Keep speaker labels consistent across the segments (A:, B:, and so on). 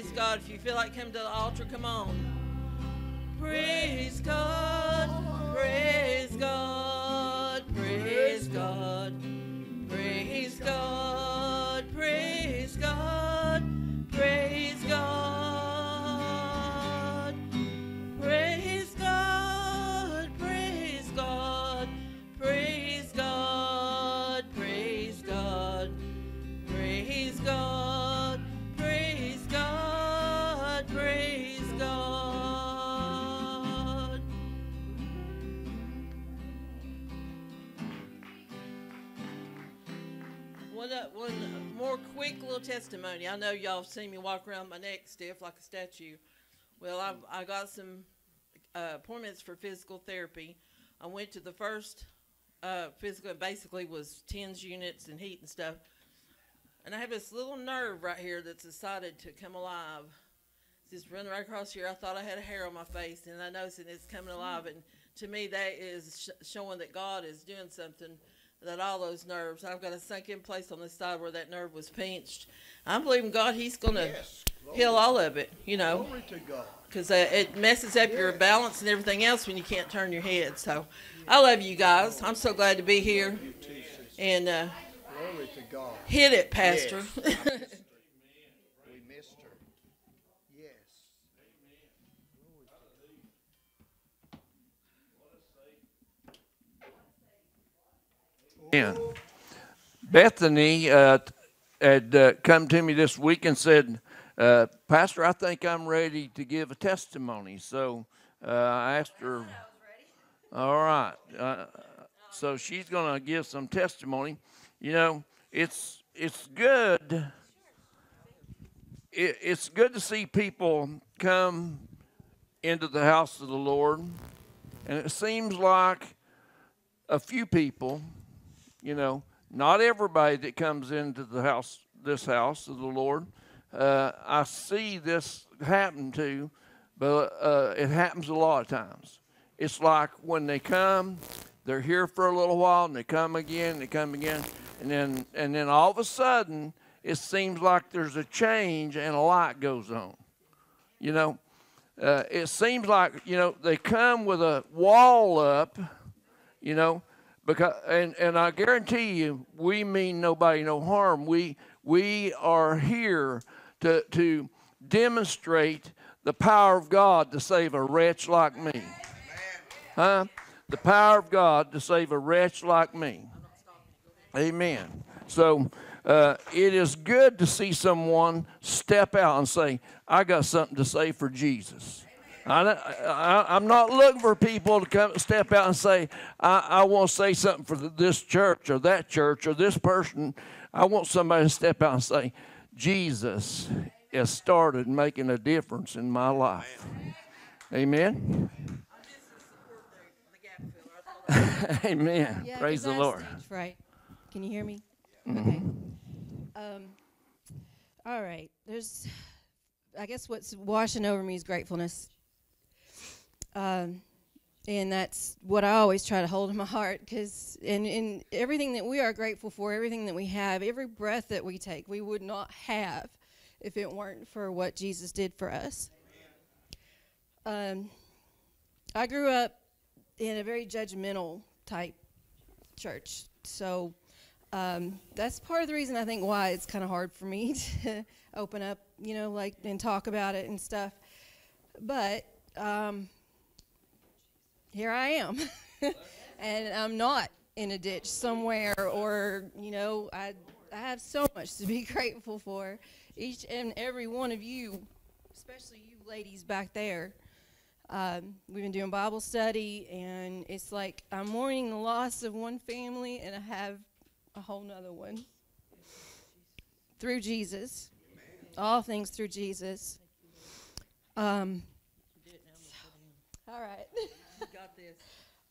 A: praise God. If you feel like coming to the altar, come on. Testimony. I know y'all have seen me walk around my neck stiff like a statue. Well, I, I got some uh, appointments for physical therapy. I went to the first uh, physical, it basically was TENS units and heat and stuff. And I have this little nerve right here that's decided to come alive. It's just running right across here. I thought I had a hair on my face, and I noticed it, it's coming alive. And to me, that is sh- showing that God is doing something. That all those nerves, I've got a sunk in place on the side where that nerve was pinched. I'm believing God, He's going to
B: Yes.
A: Heal all of it, you know
B: glory to God.
A: because uh, it messes up your balance and everything else when you can't turn your head. So, I love you guys. I'm so glad to be here. And uh,
B: Glory to God.
A: hit it, Pastor.
B: Yes. we missed her. Yes.
C: Bethany uh, had uh, come to me this week and said, uh, Pastor, I think I'm ready to give a testimony. So uh, I asked her, All right. Uh, so she's going to give some testimony. You know, it's it's good. It, it's good to see people come into the house of the Lord, and it seems like a few people you know, not everybody that comes into the house, this house of the Lord, uh, I see this happen to, but uh, it happens a lot of times. It's like when they come, they're here for a little while, and they come again, they come again, and then and then all of a sudden, it seems like there's a change and a light goes on. You know, uh, it seems like you know they come with a wall up, you know, because and, and I guarantee you, we mean nobody no harm. We we are here to to demonstrate the power of God to save a wretch like me. Huh? The power of God to save a wretch like me. Amen. So uh, it is good to see someone step out and say, I got something to say for Jesus. I, I, I'm not looking for people to come step out and say, I, I want to say something for this church or that church or this person. I want somebody to step out and say, Jesus has started making a difference in my life. Amen.
A: the gap filler. I told
C: Amen.
D: Yeah,
C: Praise the Lord.
D: Fright. Can you hear me?
C: Mm-hmm.
D: Okay. Um, all right. There's, I guess what's washing over me is gratefulness. Um, and that's what I always try to hold in my heart because in, in everything that we are grateful for, everything that we have, every breath that we take, we would not have if it weren't for what Jesus did for us. Um, I grew up in a very judgmental type church. So um, that's part of the reason I think why it's kind of hard for me to open up, you know, like and talk about it and stuff. But um, here I am, and I'm not in a ditch somewhere, or you know, I I have so much to be grateful for. Each and every one of you, especially you ladies back there. Um, we've been doing Bible study, and it's like I'm mourning the loss of one family, and I have a whole nother one. Through Jesus, all things through Jesus. Um, all right.
E: You this.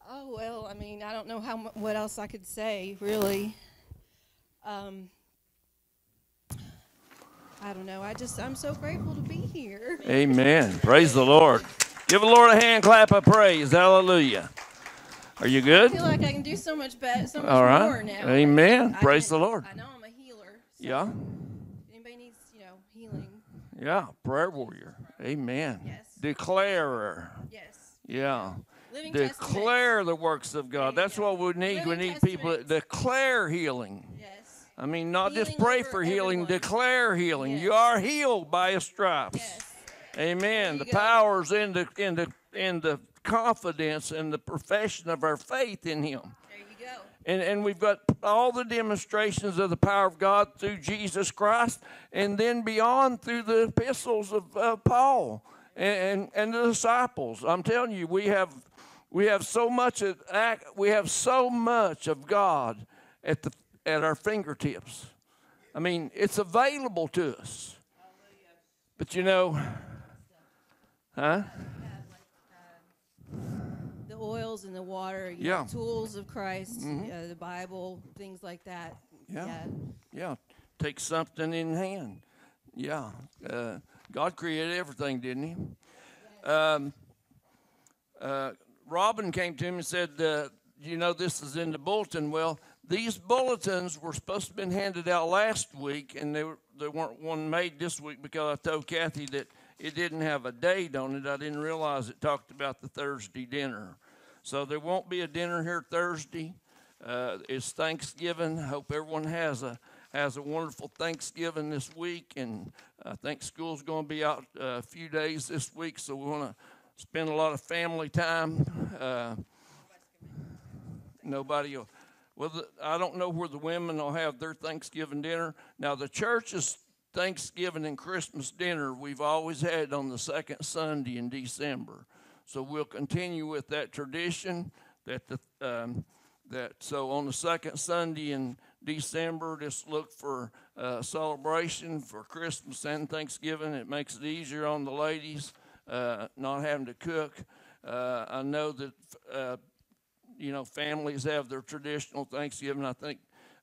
D: Oh well, I mean, I don't know how mu- what else I could say, really. Um, I don't know. I just I'm so grateful to be here.
C: Amen. Praise the Lord. Give the Lord a hand clap of praise. Hallelujah. Are you good?
D: I
C: good?
D: feel like I can do so much better, so much
C: All right.
D: more now.
C: Amen.
D: I
C: Praise
D: can-
C: the Lord.
D: I know I'm a healer. So
C: Yeah.
D: Anybody needs, you know, healing?
C: Yeah. Prayer warrior. Amen.
D: Yes.
C: Declarer.
D: Yes.
C: Yeah.
D: Living testaments.
C: Declare the works of God. That's what we need. We
D: Living
C: need people that declare healing.
D: Yes.
C: I mean, not just pray for healing,
D: everyone.
C: declare healing. You are healed by his stripes.
D: Yes.
C: Amen. The
D: go.
C: power's in the in the in the confidence and the profession of our faith in him.
D: There you go.
C: And, and we've got all the demonstrations of the power of God through Jesus Christ, and then beyond through the epistles of uh, Paul and, and, and the disciples. I'm telling you, we have we have so much of we have so much of God at the at our fingertips. I mean, it's available to us. But you know, huh?
D: The oils and the water.
C: Yeah.
D: Know, tools of Christ. Uh, the Bible. Things like that.
C: Yeah. Yeah, take something in hand. Yeah, uh, God created everything, didn't He? Um, uh, Robin came to him and said, uh, "You know, this is in the bulletin." Well, these bulletins were supposed to have been handed out last week, and they were, they weren't one made this week because I told Kathy that it didn't have a date on it. I didn't realize it talked about the Thursday dinner, so there won't be a dinner here Thursday. Uh, it's Thanksgiving. Hope everyone has a has a wonderful Thanksgiving this week, and I think school's going to be out uh, a few days this week, so we want to spend a lot of family time. Uh, nobody will. Well, I don't know where the women will have their Thanksgiving dinner. Now, the church's Thanksgiving and Christmas dinner we've always had on the second Sunday in December. So we'll continue with that tradition. That the um, that so on the second Sunday in December, just look for uh, celebration for Christmas and Thanksgiving. It makes it easier on the ladies uh, not having to cook. Uh, I know that uh, you know families have their traditional Thanksgiving. I think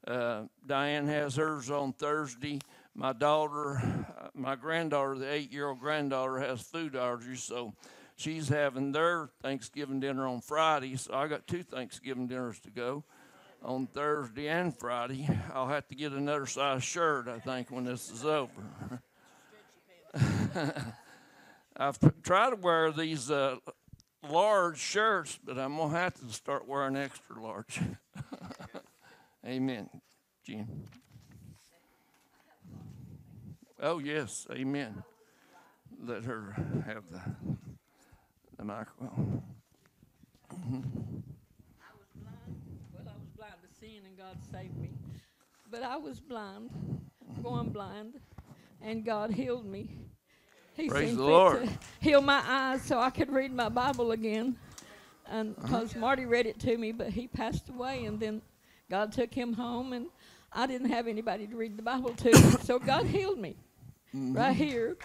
C: uh, Diane has hers on Thursday. My daughter, uh, my granddaughter, the eight-year-old granddaughter, has food allergies, so she's having their Thanksgiving dinner on Friday. So I got two Thanksgiving dinners to go on Thursday and Friday. I'll have to get another size shirt, I think, when this is over. I've tried to wear these uh, large shirts, but I'm gonna have to start wearing extra large. amen, Jim. Oh yes, amen. Let her have the the microphone. I was blind.
F: Well, I was blind to sin and God saved me. But I was blind, going blind, and God healed me. He
C: Praise the Lord.
F: to heal my eyes so I could read my Bible again. And
C: Uh-huh.
F: because Marty read it to me, but he passed away, and then God took him home, and I didn't have anybody to read the Bible to. so God healed me
C: Mm-hmm.
F: right here.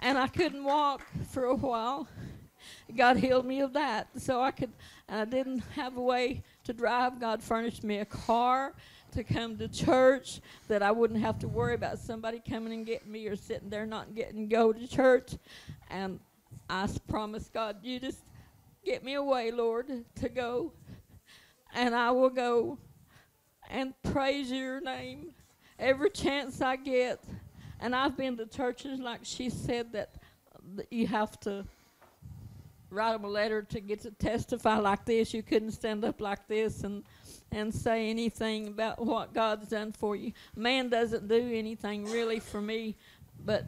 F: And I couldn't walk for a while. God healed me of that. So I could, I didn't have a way to drive. God furnished me a car to come to church that I wouldn't have to worry about somebody coming and getting me or sitting there not getting to go to church. And I promised God, you just get me away, Lord, to go, and I will go and praise your name every chance I get. And I've been to churches like she said that, that you have to write them a letter to get to testify like this. You couldn't stand up like this and and say anything about what God's done for you. Man doesn't do anything really for me, but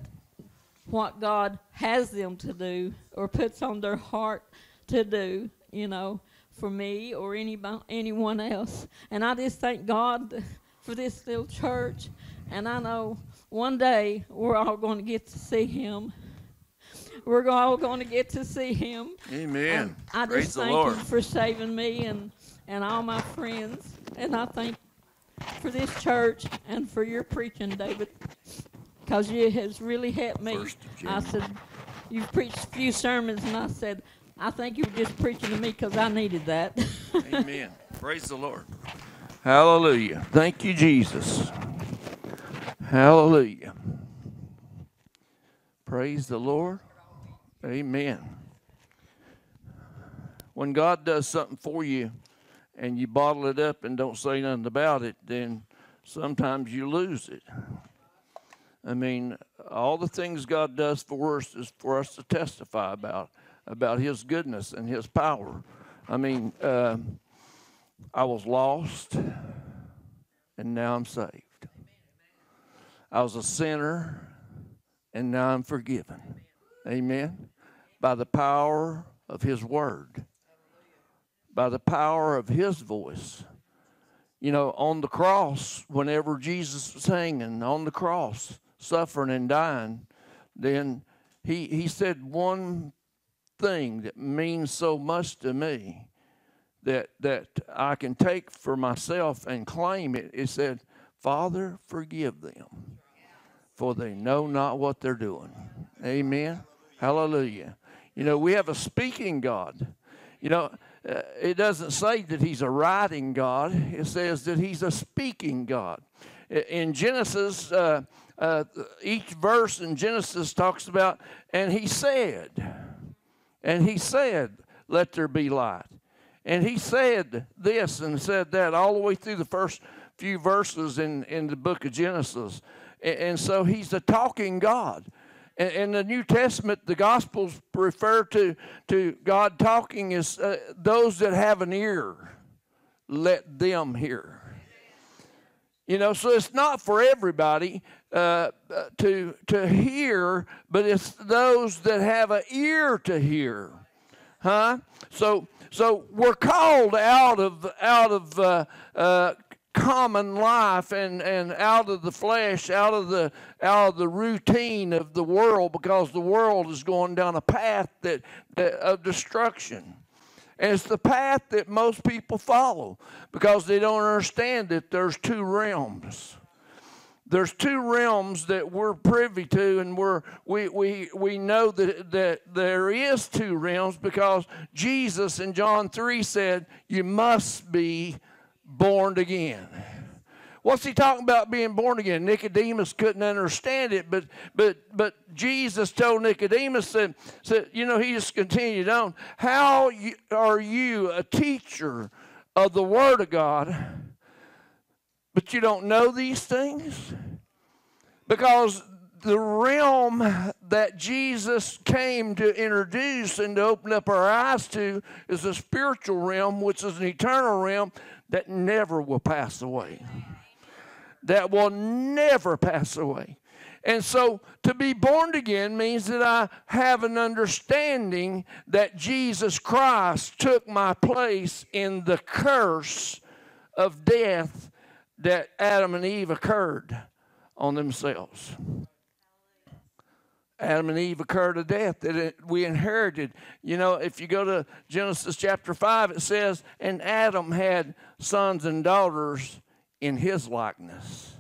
F: what God has them to do or puts on their heart to do, you know, for me or anybody, anyone else. And I just thank God for this little church. And I know one day we're all going to get to see Him. We're all going to get to see Him.
C: Amen.
F: And I
C: Praise
F: just thank
C: Lord.
F: Him for saving me and, and all my friends. And I thank for this church and for your preaching, David, because you has really helped me. I said, you've preached a few sermons, and I said, I think you were just preaching to me because I needed that.
C: Amen. Praise the Lord. Hallelujah. Thank you, Jesus. Hallelujah. Praise the Lord. Amen. When God does something for you and you bottle it up and don't say nothing about it, then sometimes you lose it. I mean, all the things God does for us is for us to testify about, about His goodness and His power. I mean, um, I was lost, and now I'm saved. I was a sinner, and now I'm forgiven. Amen. By the power of His Word, by the power of His voice. You know, on the cross, whenever Jesus was hanging on the cross, suffering and dying, then he, he said one thing that means so much to me that that I can take for myself and claim it. It said, "Father, forgive them, for they know not what they're doing." Amen. Hallelujah. You know, we have a speaking God. You know, uh, it doesn't say that He's a writing God. It says that He's a speaking God. In Genesis, uh, uh, each verse in Genesis talks about, and He said, and He said, "Let there be light." And he said this and said that all the way through the first few verses in, in the book of Genesis. And, and so he's a talking God. In the New Testament, the Gospels refer to, to God talking as uh, those that have an ear, let them hear. You know, so it's not for everybody uh, uh, to, to hear, but it's those that have an ear to hear huh? So so we're called out of out of uh, uh, common life and and out of the flesh, out of the out of the routine of the world, because the world is going down a path that, that of destruction. And it's the path that most people follow because they don't understand that there's two realms there's two realms that we're privy to and we're, we, we, we know that, that there is two realms because jesus in john 3 said you must be born again what's he talking about being born again nicodemus couldn't understand it but but but jesus told nicodemus said, said you know he just continued on how are you a teacher of the word of god but you don't know these things? Because the realm that Jesus came to introduce and to open up our eyes to is a spiritual realm, which is an eternal realm that never will pass away. That will never pass away. And so to be born again means that I have an understanding that Jesus Christ took my place in the curse of death that Adam and Eve occurred on themselves. Adam and Eve occurred a death that we inherited. You know, if you go to Genesis chapter 5, it says, And Adam had sons and daughters in his likeness.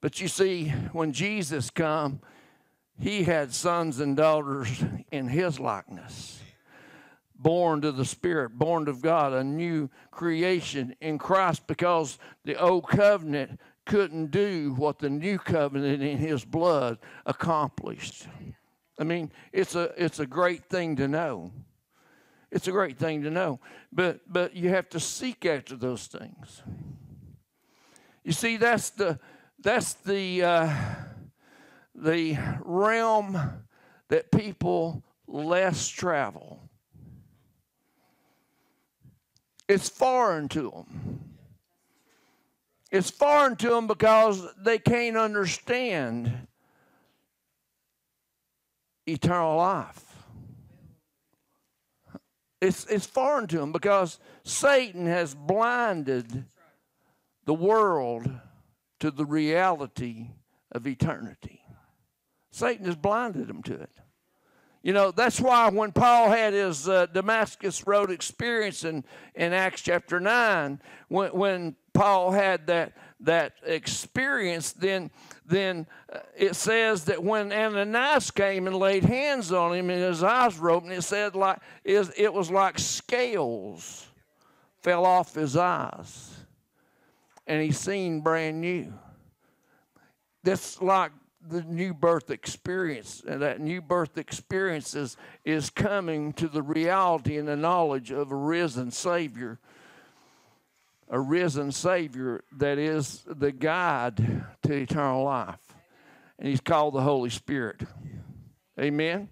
C: But you see, when Jesus come, he had sons and daughters in his likeness, born to the Spirit, born of God, a new creation in Christ because the old covenant couldn't do what the new covenant in his blood accomplished. I mean, it's a it's a great thing to know. It's a great thing to know. But but you have to seek after those things. You see, that's the that's the uh, the realm that people less travel. It's foreign to them. It's foreign to them because they can't understand eternal life. It's, it's foreign to them because Satan has blinded the world to the reality of eternity. Satan has blinded them to it. You know, that's why when Paul had his uh, Damascus Road experience in, in Acts chapter 9, when, when Paul had that, that experience, then, then uh, it says that when Ananias came and laid hands on him and his eyes were open, it said like, it was like scales fell off his eyes and he seen brand new. That's like the new birth experience. And that new birth experience is, is coming to the reality and the knowledge of a risen Savior. A risen Savior that is the guide to eternal life. And He's called the Holy Spirit. Amen.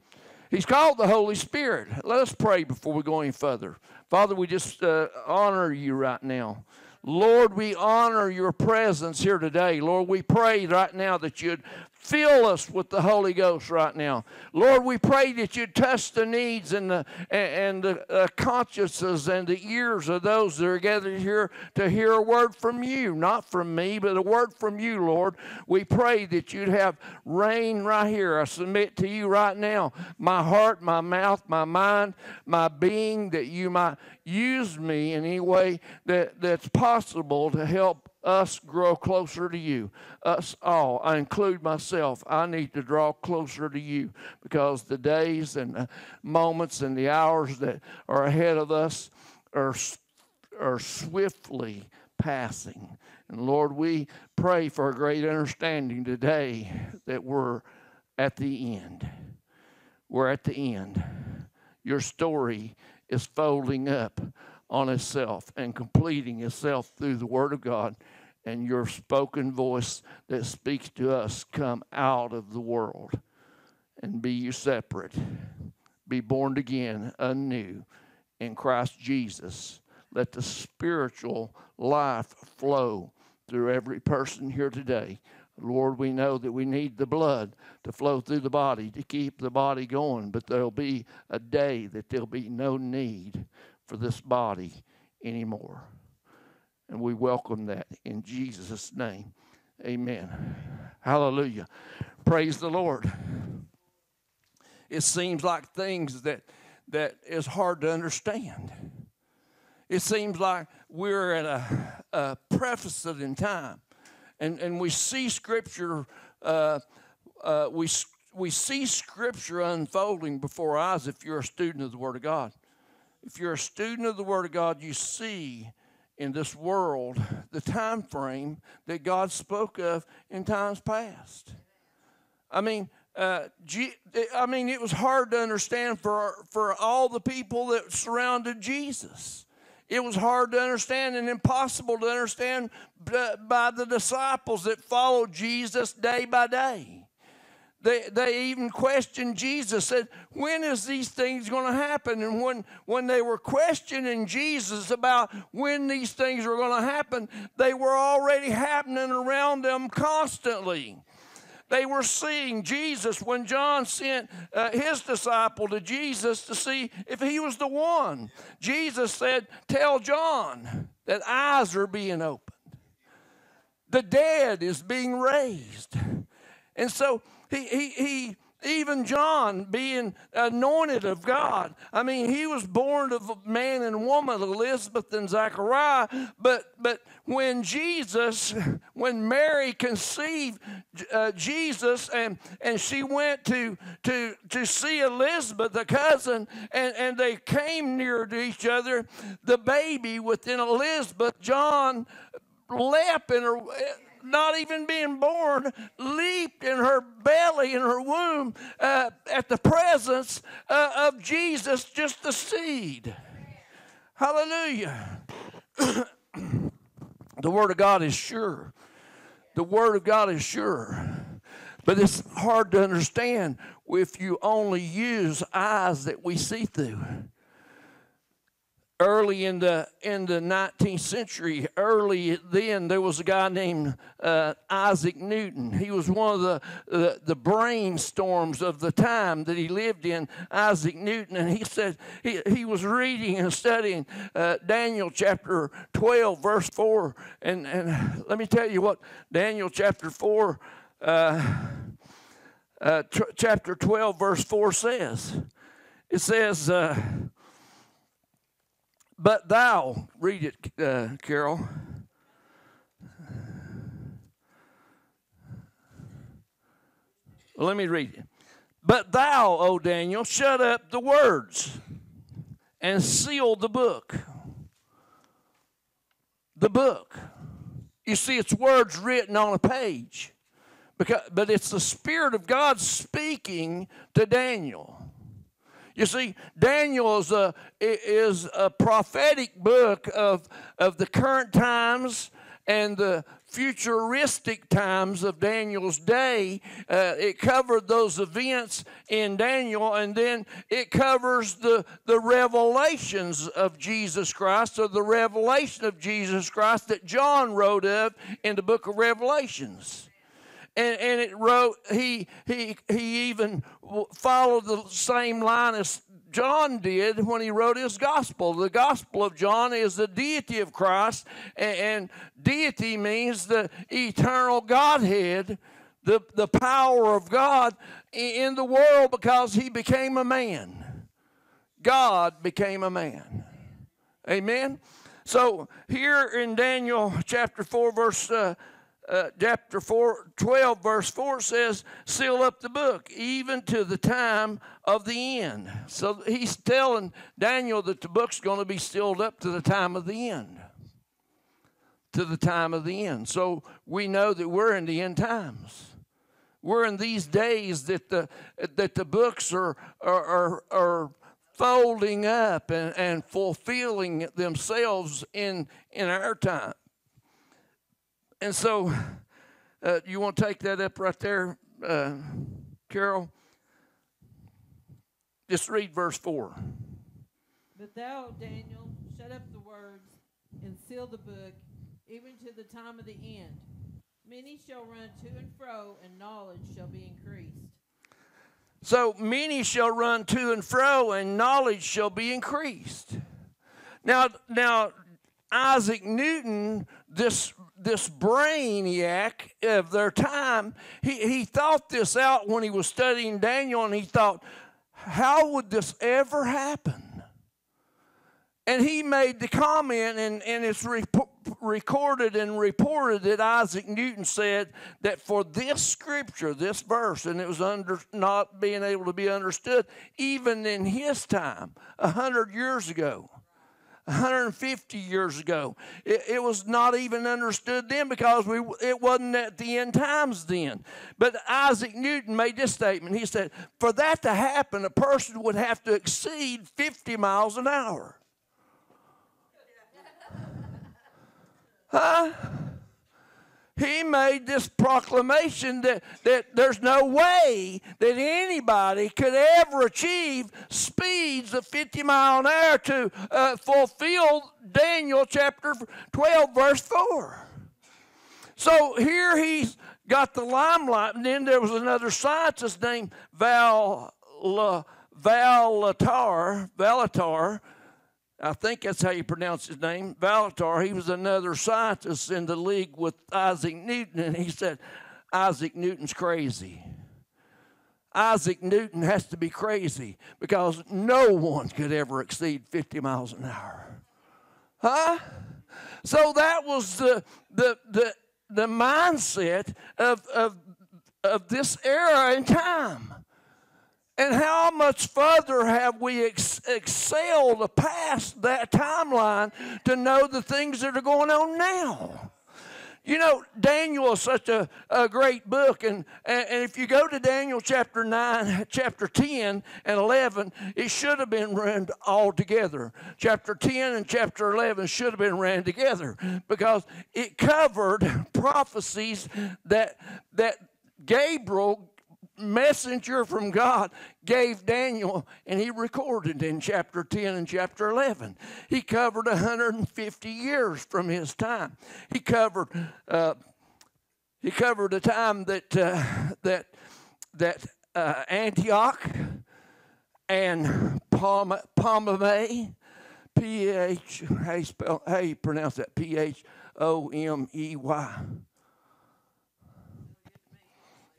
C: He's called the Holy Spirit. Let us pray before we go any further. Father, we just uh, honor you right now. Lord, we honor your presence here today. Lord, we pray right now that you'd Fill us with the Holy Ghost right now. Lord, we pray that you touch the needs and the, and the uh, consciences and the ears of those that are gathered here to hear a word from you, not from me, but a word from you, Lord. We pray that you'd have rain right here. I submit to you right now my heart, my mouth, my mind, my being, that you might use me in any way that, that's possible to help us grow closer to you. Us all, I include myself, I need to draw closer to you because the days and the moments and the hours that are ahead of us are, are swiftly passing. And Lord, we pray for a great understanding today that we're at the end. We're at the end. Your story is folding up on itself and completing itself through the Word of God and your spoken voice that speaks to us come out of the world and be you separate. Be born again, anew in Christ Jesus. Let the spiritual life flow through every person here today. Lord, we know that we need the blood to flow through the body to keep the body going, but there'll be a day that there'll be no need for this body anymore. And we welcome that in Jesus' name. Amen. Hallelujah. Praise the Lord. It seems like things that that is hard to understand. It seems like we're at a, a preface in time, and and we see Scripture. Uh, uh, we we see Scripture unfolding before our eyes. If you're a student of the Word of God, if you're a student of the Word of God, you see in this world the time frame that God spoke of in times past. I mean, uh, I mean, it was hard to understand for for all the people that surrounded Jesus. It was hard to understand and impossible to understand by the disciples that followed Jesus day by day. They, they even questioned Jesus, said, When is these things going to happen? And when, when they were questioning Jesus about when these things were going to happen, they were already happening around them constantly. They were seeing Jesus when John sent uh, his disciple to Jesus to see if he was the one. Jesus said, Tell John that eyes are being opened, the dead is being raised. And so he, he, he even John being anointed of God. I mean, he was born of a man and woman, Elizabeth and Zachariah. But but when Jesus, when Mary conceived uh, Jesus, and and she went to to to see Elizabeth, the cousin, and and they came near to each other, the baby within Elizabeth, John leapt in her not even being born, leaped in her belly, in her womb, uh, at the presence uh, of Jesus, just the seed. Hallelujah. the Word of God is sure. The Word of God is sure. But it's hard to understand if you only use eyes that we see through early in the in the 19th century early then there was a guy named uh, isaac newton. He was one of the, the, the brainstorms of the time that he lived in isaac newton. And he said he, he was reading and studying uh, daniel chapter 12 verse 4 and and let me tell you what daniel chapter 4 uh, uh chapter 12 verse 4 says. It says uh, but thou, read it, uh, Carol. Let me read it. But thou, O Daniel, shut up the words and seal the book. The book. You see, it's words written on a page, because, but it's the Spirit of God speaking to Daniel. You see, Daniel is a, is a prophetic book of, of the current times and the futuristic times of Daniel's day. Uh, it covered those events in Daniel, and then it covers the, the revelations of Jesus Christ, or the revelation of Jesus Christ that John wrote of in the book of Revelations and, and it wrote he he he even followed the same line as John did when he wrote his gospel. The gospel of John is the deity of Christ, and, and deity means the eternal Godhead, the, the power of God in the world because he became a man. God became a man. Amen. So here in Daniel chapter 4, verse uh, uh, chapter 4, 12, verse 4 says, Seal up the book, even to the time of the end. So he's telling Daniel that the book's going to be sealed up to the time of the end. To the time of the end. So we know that we're in the end times. We're in these days that the, that the books are, are, are, are folding up and, and fulfilling themselves in, in our time. And so, uh, you want to take that up right there, uh, Carol? Just read verse 4.
E: But thou, Daniel, shut up the words and seal the book, even to the time of the end. Many shall run to and fro, and knowledge shall be increased.
C: So many shall run to and fro, and knowledge shall be increased. Now, now Isaac Newton, this this brainiac of their time, he, he thought this out when he was studying Daniel, and he thought, how would this ever happen? And he made the comment, and, and it's re- recorded and reported that Isaac Newton said that for this scripture, this verse, and it was under, not being able to be understood even in his time, a hundred years ago 150 years ago. It, it, was not even understood then because we, it wasn't at the end times then. But Isaac Newton made this statement. He said, For that to happen, a person would have to exceed 50 miles an hour. Huh? He made this proclamation that, that there's no way that anybody could ever achieve speeds of 50 mile an hour to uh, fulfill Daniel chapter 12, verse 4. So here he's got the limelight, and then there was another scientist named Val, La, Valatar, Valatar, I think that's how you pronounce his name, Valatar. He was another scientist in the league with Isaac Newton, and he said, Isaac Newton's crazy. Isaac Newton has to be crazy because no one could ever exceed 50 miles an hour. Huh? So that was the, the, the, the mindset of, of, of this era in time. And how much further have we ex- excelled past that timeline to know the things that are going on now? You know, Daniel is such a, a great book, and, and, if you go to Daniel chapter 9, chapter 10, and 11, it should have been read all together. Chapter 10 and chapter 11 should have been read together because it covered prophecies that, that Gabriel messenger from God gave Daniel, and he recorded in chapter 10 and chapter 11. He covered 150 years from his time. He covered, uh, he covered a time that, uh, that, that uh, Antioch and Palm, Ptolemy, P H, how you, spell, how you pronounce that? P H O M E Y.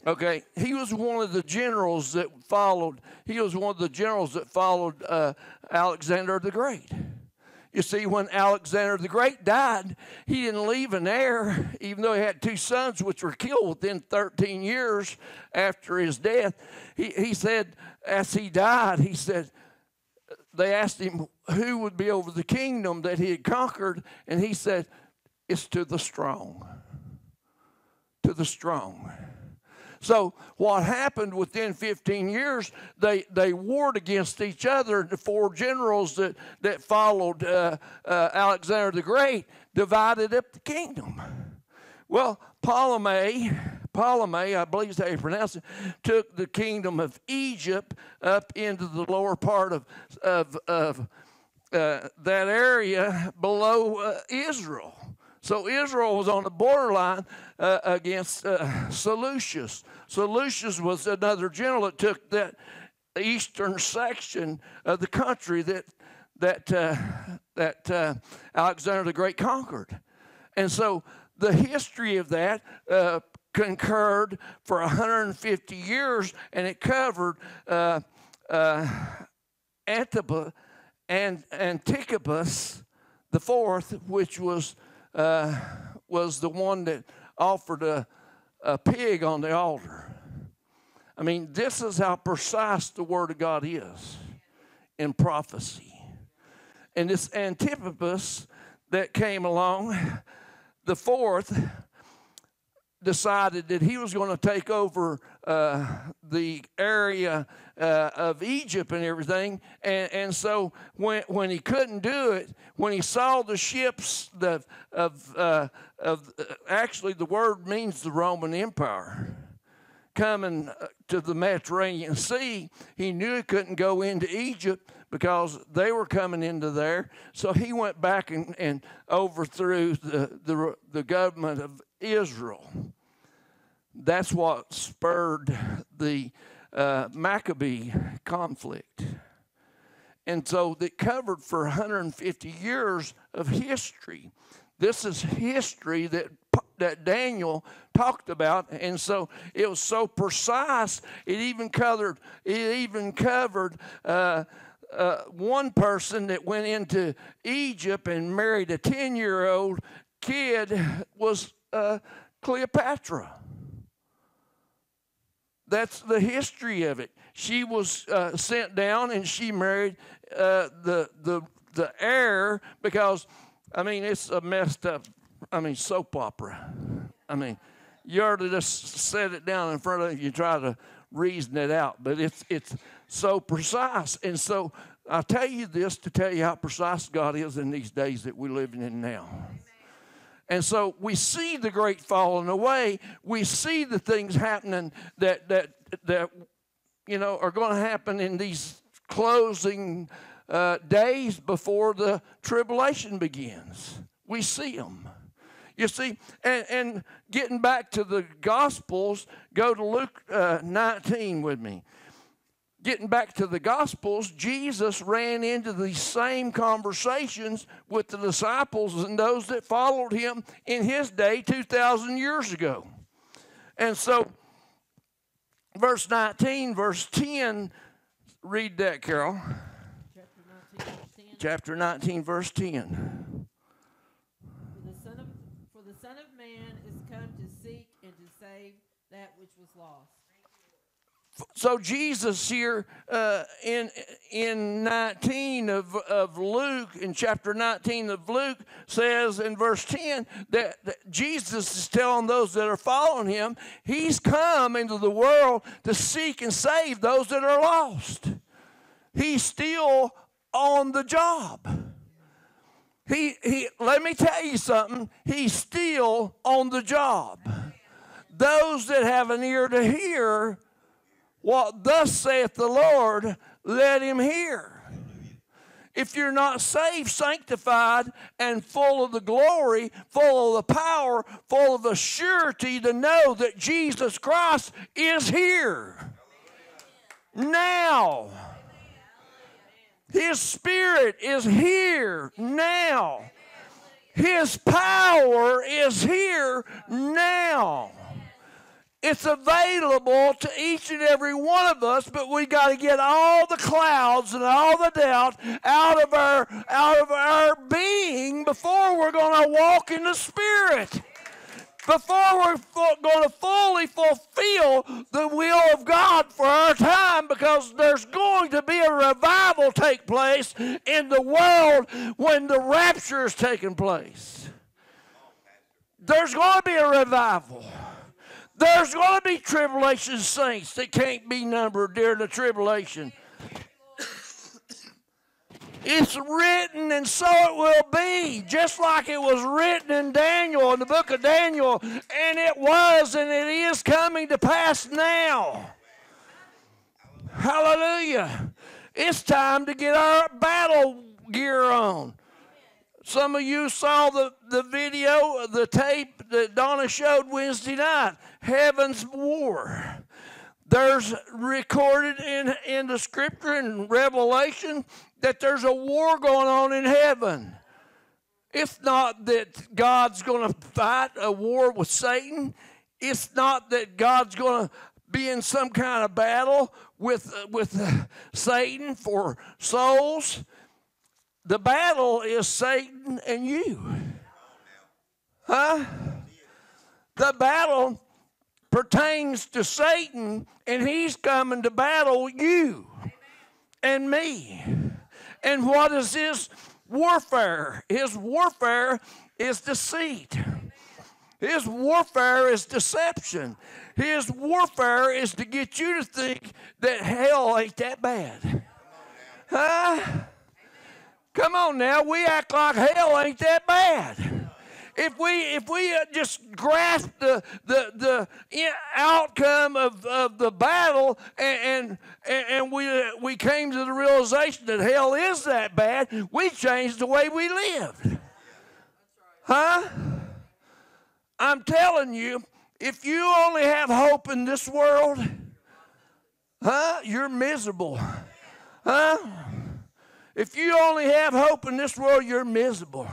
C: Okay, he was one of the generals that followed. He was one of the generals that followed uh, Alexander the Great. You see, when Alexander the Great died, he didn't leave an heir, even though he had two sons, which were killed within 13 years after his death. He, he said, as he died, he said, they asked him who would be over the kingdom that he had conquered, and he said, It's to the strong. To the strong. So what happened within 15 years, they, they warred against each other. The four generals that, that followed uh, uh, Alexander the Great divided up the kingdom. Well, Ptolemy, Ptolemy, I believe is how you pronounce it, took the kingdom of Egypt up into the lower part of, of, of uh, that area below uh, Israel. So Israel was on the borderline uh, against uh, Seleucus. Seleucus was another general that took that eastern section of the country that that uh, that uh, Alexander the Great conquered, and so the history of that uh, concurred for 150 years, and it covered uh, Antipas and the fourth, which was uh, was the one that offered a, a pig on the altar. I mean, this is how precise the Word of God is in prophecy. And this Antipas that came along, the fourth, decided that he was going to take over uh, the area uh, of Egypt and everything. And, and so when, when he couldn't do it, when he saw the ships the, of, uh, of uh, actually the word means the Roman Empire coming uh, to the Mediterranean Sea, he knew he couldn't go into Egypt because they were coming into there. So he went back and, and overthrew the, the, the government of Israel. That's what spurred the uh, Maccabee conflict. And so that covered for 150 years of history. This is history that that Daniel talked about, and so it was so precise. It even covered. It even covered uh, uh, one person that went into Egypt and married a ten-year-old kid was uh, Cleopatra. That's the history of it. She was uh, sent down and she married uh, the, the, the heir because, I mean, it's a messed up, I mean, soap opera. I mean, you ought to just set it down in front of you, try to reason it out, but it's, it's so precise. And so I tell you this to tell you how precise God is in these days that we're living in now. And so we see the great falling away. We see the things happening that that that you know are going to happen in these closing uh, days before the tribulation begins. We see them. You see, and, and getting back to the Gospels, go to Luke uh, 19 with me getting back to the Gospels, Jesus ran into these same conversations with the disciples and those that followed him in his day 2,000 years ago. And so verse 19, verse 10. Read that, Carol.
F: Chapter 19, verse 10.
C: Chapter 19, verse 10.
F: For the Son of for the Son of Man is come to seek and to save that which was lost.
C: So Jesus here uh, in in 19 of, of Luke, in chapter 19 of Luke, says in verse 10 that, that Jesus is telling those that are following him, he's come into the world to seek and save those that are lost. He's still on the job. He, he, let me tell you something, he's still on the job. Those that have an ear to hear, what thus saith the Lord, let him hear. If you're not saved, sanctified, and full of the glory, full of the power, full of the surety to know that Jesus Christ is here now. His Spirit is here now. His power is here now. It's available to each and every one of us, but we got to get all the clouds and all the doubt out of our out of our being before we're going to walk in the Spirit. Before we're going to fully fulfill the will of God for our time, because there's going to be a revival take place in the world when the rapture is taking place. There's going to be a revival. There's going to be tribulation saints that can't be numbered during the tribulation. It's written, and so it will be, just like it was written in Daniel, in the book of Daniel, and it was, and it is coming to pass now. Hallelujah. It's time to get our battle gear on. Some of you saw the, the video, the tape that Donna showed Wednesday night Heaven's War. There's recorded in, in the scripture in Revelation that there's a war going on in heaven. It's not that God's going to fight a war with Satan. It's not that God's going to be in some kind of battle with, with Satan for souls. The battle is Satan and you. Huh? The battle pertains to Satan, and he's coming to battle you and me. And what is his warfare? His warfare is deceit. His warfare is deception. His warfare is to get you to think that hell ain't that bad. Huh? Come on now, we act like hell ain't that bad. If we if we uh, just grasp the the the outcome of, of the battle and and, and we uh, we came to the realization that hell is that bad, we changed the way we lived. Huh? I'm telling you, if you only have hope in this world, huh? You're miserable. Huh? If you only have hope in this world, you're miserable.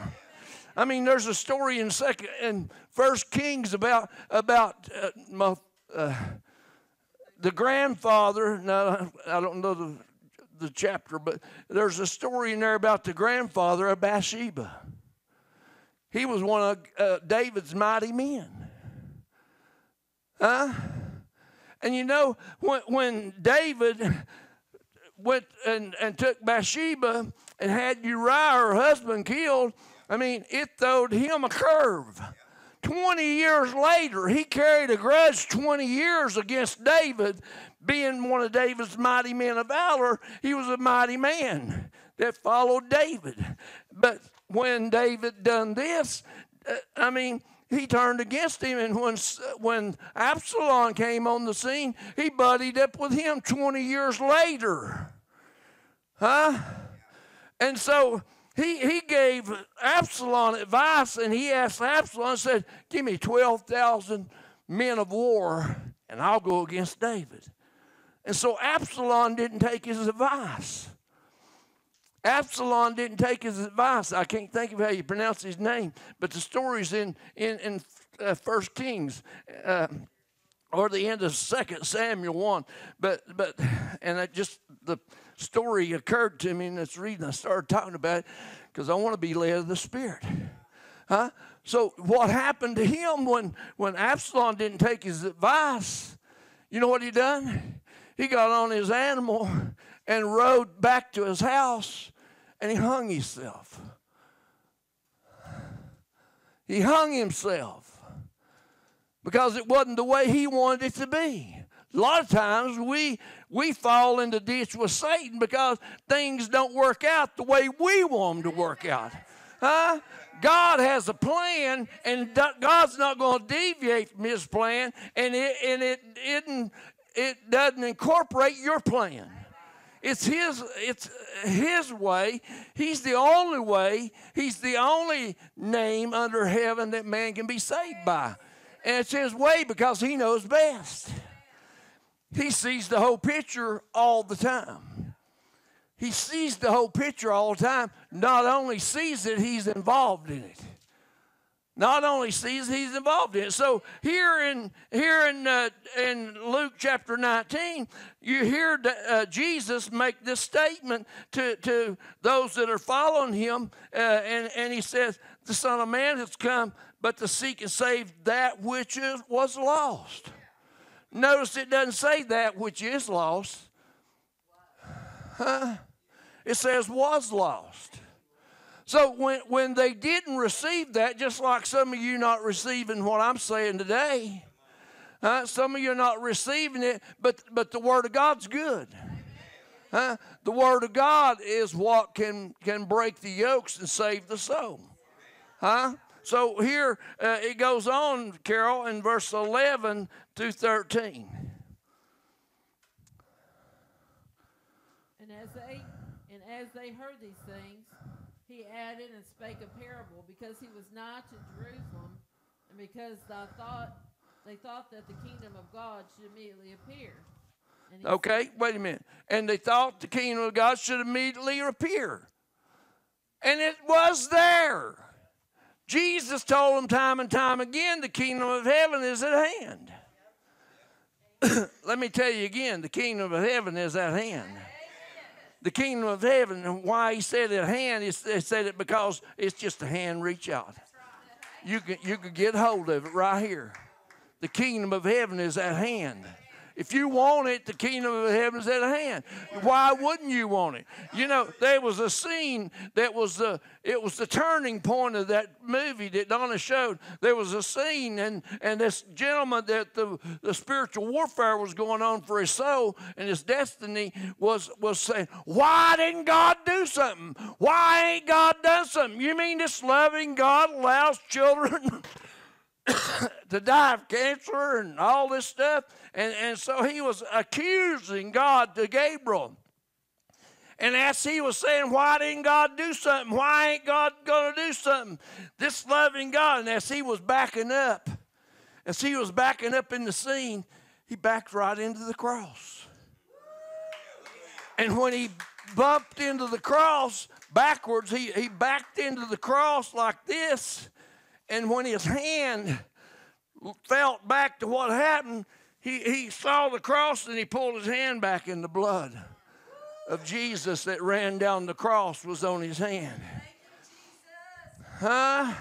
C: I mean, there's a story in second in First Kings about about uh, my, uh, the grandfather. Now I don't know the the chapter, but there's a story in there about the grandfather of Bathsheba. He was one of uh, David's mighty men. Huh? And you know, when, when David went and, and took Bathsheba and had Uriah, her husband, killed, I mean, it throwed him a curve. 20 years later, he carried a grudge 20 years against David, being one of David's mighty men of valor. He was a mighty man that followed David. But when David done this, uh, I mean, he turned against him, and when when Absalom came on the scene, he buddied up with him 20 years later. Huh? And so he, he gave Absalom advice, and he asked Absalom, said, Give me 12,000 men of war, and I'll go against David. And so Absalom didn't take his advice. Absalom didn't take his advice. I can't think of how you pronounce his name, but the story's in in in uh, First Kings. Uh, or the end of Second Samuel one. But but and I just the story occurred to me, and that's the reason I started talking about it because I want to be led of the Spirit. Huh? So what happened to him when when Absalom didn't take his advice? You know what he done? He got on his animal and rode back to his house, and he hung himself. He hung himself because it wasn't the way he wanted it to be. A lot of times we we fall in the ditch with Satan because things don't work out the way we want them to work out. Huh? God has a plan, and God's not going to deviate from His plan, and it and it it, it doesn't incorporate your plan. It's his, it's his way. He's the only way. He's the only name under heaven that man can be saved by. And it's his way because he knows best. He sees the whole picture all the time. He sees the whole picture all the time. Not only sees it, he's involved in it not only sees he's involved in it. So here in here in uh, in Luke chapter 19, you hear uh, Jesus make this statement to to those that are following him, uh, and and he says, "The Son of Man has come, but to seek and save that which is, was lost." Notice it doesn't say that which is lost. Huh? It says was lost. So when, when they didn't receive that, just like some of you not receiving what I'm saying today, some of you are not receiving it, but, but the Word of God's good. Uh, the Word of God is what can, can break the yokes and save the soul. Huh? So here uh, it goes on, Carol, in verse 11 to 13.
A: And as they and as they heard these things, he added and spake a parable because he was nigh to Jerusalem, and because they thought they thought that the kingdom of God should immediately appear.
C: Okay, said, wait a minute. And they thought the kingdom of God should immediately appear. And it was there. Jesus told them time and time again the kingdom of heaven is at hand. Let me tell you again the kingdom of heaven is at hand the kingdom of heaven. And why he said at hand, he said it because it's just a hand reach out. You can, you can get hold of it right here. The kingdom of heaven is at hand. If you want it, the kingdom of heaven is at hand. Why wouldn't you want it? You know, there was a scene that was the it was the turning point of that movie that Donna showed. There was a scene and and this gentleman that the, the spiritual warfare was going on for his soul and his destiny was was saying, Why didn't God do something? Why ain't God done something? You mean this loving God allows children to die of cancer and all this stuff? And, and so he was accusing God to Gabriel. And as he was saying, Why didn't God do something? Why ain't God going to do something? This loving God, and as he was backing up, as he was backing up in the scene, he backed right into the cross. And when he bumped into the cross backwards, he, he backed into the cross like this. And when his hand felt back to what happened, he, he saw the cross and he pulled his hand back and the blood of Jesus that ran down the cross was on his hand. Huh?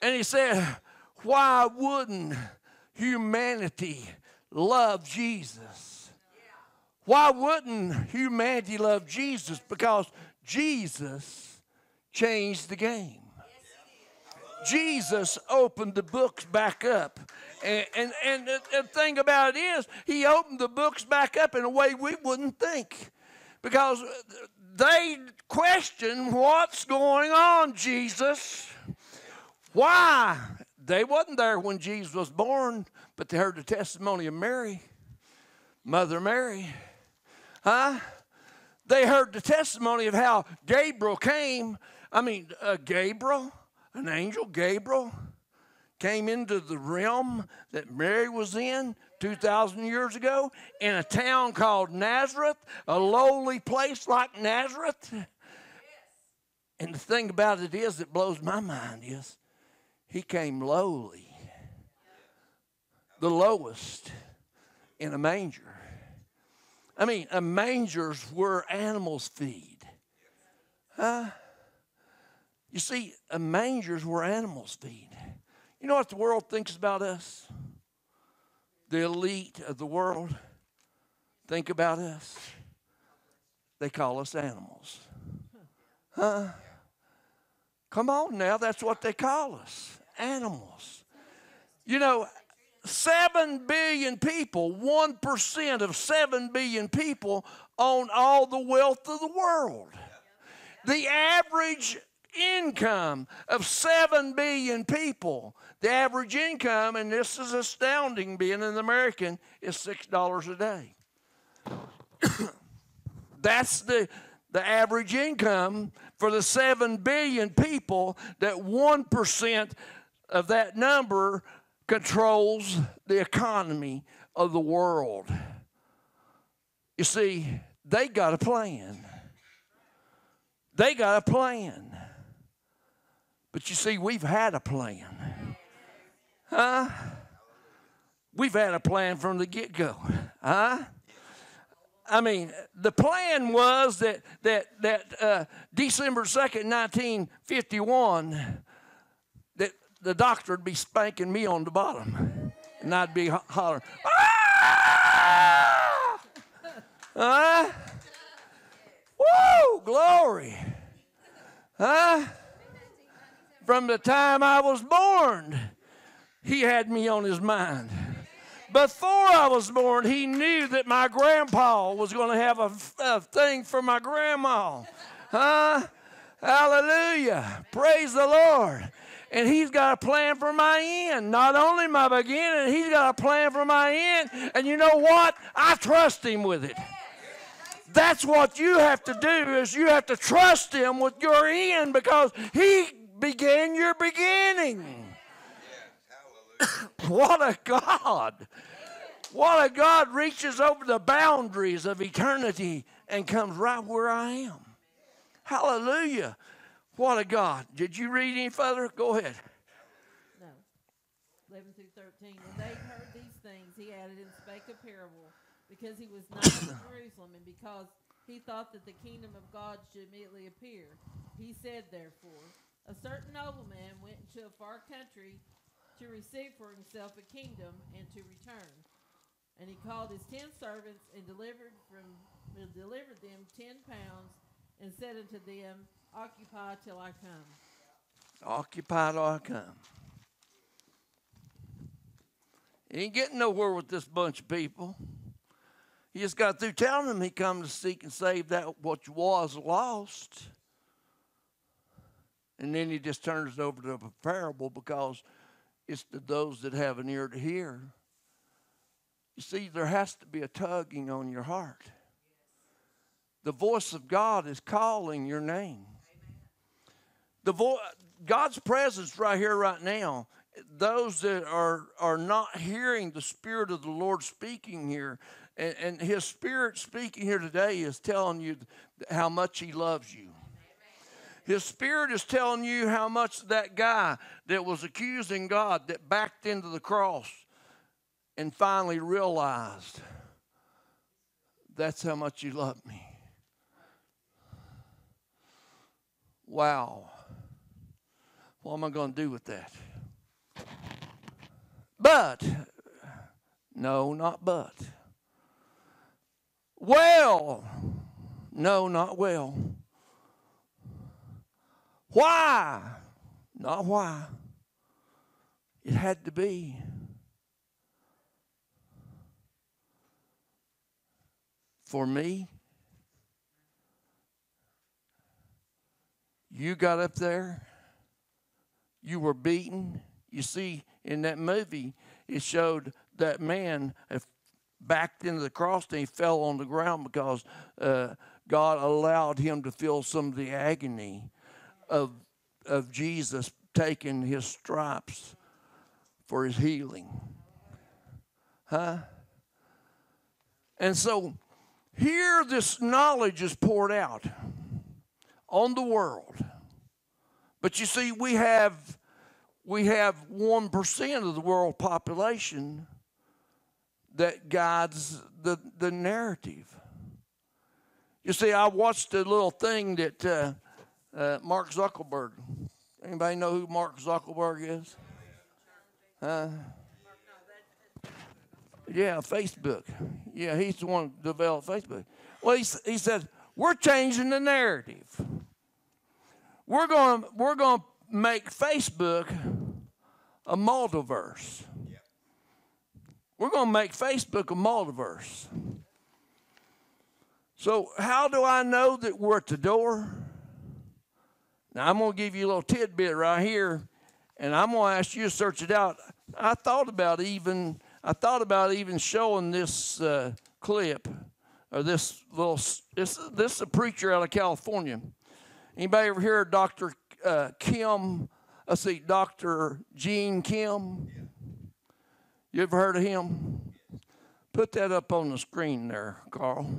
C: And he said, Why wouldn't humanity love Jesus? Why wouldn't humanity love Jesus? Because Jesus changed the game. Jesus opened the books back up. And, and, and the, thing about it is, he opened the books back up in a way we wouldn't think. Because they question what's going on, Jesus. Why? They wasn't there when Jesus was born, but they heard the testimony of Mary, Mother Mary. Huh? They heard the testimony of how Gabriel came. I mean, uh, Gabriel an angel, Gabriel, came into the realm that Mary was in 2,000 years ago in a town called Nazareth, a lowly place like Nazareth. And the thing about it is, that blows my mind is, he came lowly. the lowest in a manger. I mean, a manger's where animals feed. Huh? You see, a manger's where animals feed. You know what the world thinks about us? The elite of the world think about us. They call us animals. Huh? Come on now, that's what they call us animals. You know, 7 billion people, 1% of 7 billion people own all the wealth of the world. The average income of 7 billion people, the average income, and this is astounding being an American, is $6 a day. That's the, the average income for the 7 billion people that 1% of that number controls the economy of the world. You see, they got a plan. They got a plan. But you see, we've had a plan. Huh? We've had a plan from the get go. Huh? I mean, the plan was that that that uh, December second, nineteen fifty one, that the doctor would be spanking me on the bottom, and I'd be ho- hollering, ah! Huh? Woo! Glory! Huh? From the time I was born, he had me on his mind. Before I was born, he knew that my grandpa was going to have a, a thing for my grandma. Huh? Hallelujah. Praise the Lord. And he's got a plan for my end. Not only my beginning, he's got a plan for my end. And you know what? I trust him with it. That's what you have to do is you have to trust him with your end because he began your beginning. what a God. What a God reaches over the boundaries of eternity and comes right where I am. Hallelujah. What a God. Did you read any further? Go ahead.
A: No. 11 through 13. When they heard these things, he added and spake a parable, because he was not in Jerusalem, and because he thought that the kingdom of God should immediately appear. He said, therefore, A certain nobleman went into a far country to receive for himself a kingdom and to return. And he called his ten servants and delivered from delivered them ten pounds and said unto them, Occupy till I come.
C: Occupy till I come. He ain't getting nowhere with this bunch of people. He just got through telling them he come to seek and save that what was lost. And then he just turns it over to a parable because it's to those that have an ear to hear. You see, there has to be a tugging on your heart. The voice of God is calling your name. The vo- God's presence right here, right now. Those that are are not hearing the Spirit of the Lord speaking here, and, and His Spirit speaking here today is telling you how much He loves you. His Spirit is telling you how much that guy that was accusing God that backed into the cross and finally realized that's how much you love me. Wow. What am I going to do with that? But, no, not but. Well, no, not well. Why? Not why. It had to be. For me, you got up there, you were beaten. You see, in that movie, it showed that man backed into the cross and he fell on the ground because uh, God allowed him to feel some of the agony of, of Jesus taking his stripes for his healing. Huh? And so here this knowledge is poured out on the world. But you see, we have we have one percent of the world population that guides the, the narrative. You see, I watched a little thing that uh, uh, Mark Zuckerberg. Anybody know who Mark Zuckerberg is? Yeah, Facebook. Yeah, he's the one who developed Facebook. Well, he, he said, we're changing the narrative. We're going we're going to make Facebook a multiverse. We're going to make Facebook a multiverse. So, how do I know that we're at the door? Now, I'm going to give you a little tidbit right here, and I'm going to ask you to search it out. I thought about even I thought about even showing this uh, clip or this little this this is a preacher out of California. Anybody ever hear Dr. Uh, Kim? Let's see, Dr. Gene Kim. You ever heard of him? Put that up on the screen there, Carl.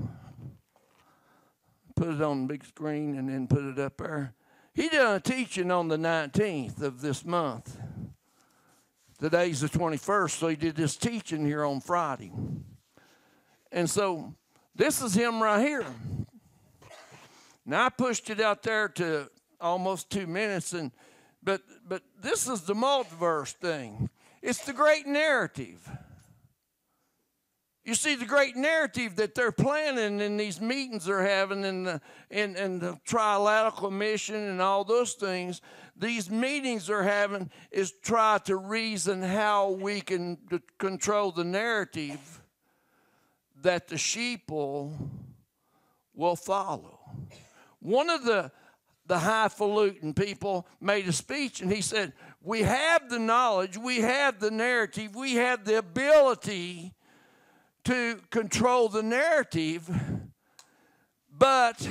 C: Put it on the big screen and then put it up there. He done a teaching on the 19th of this month. Today's the 21st, so he did this teaching here on Friday. And so this is him right here. Now I pushed it out there to almost two minutes, and but but this is the multiverse thing. It's the great narrative. You see, the great narrative that they're planning in these meetings they're having in the, in, in the trilateral mission and all those things, these meetings they're having is try to reason how we can control the narrative that the sheeple will follow. One of the the highfalutin people made a speech and he said, We have the knowledge, we have the narrative, we have the ability to control the narrative, but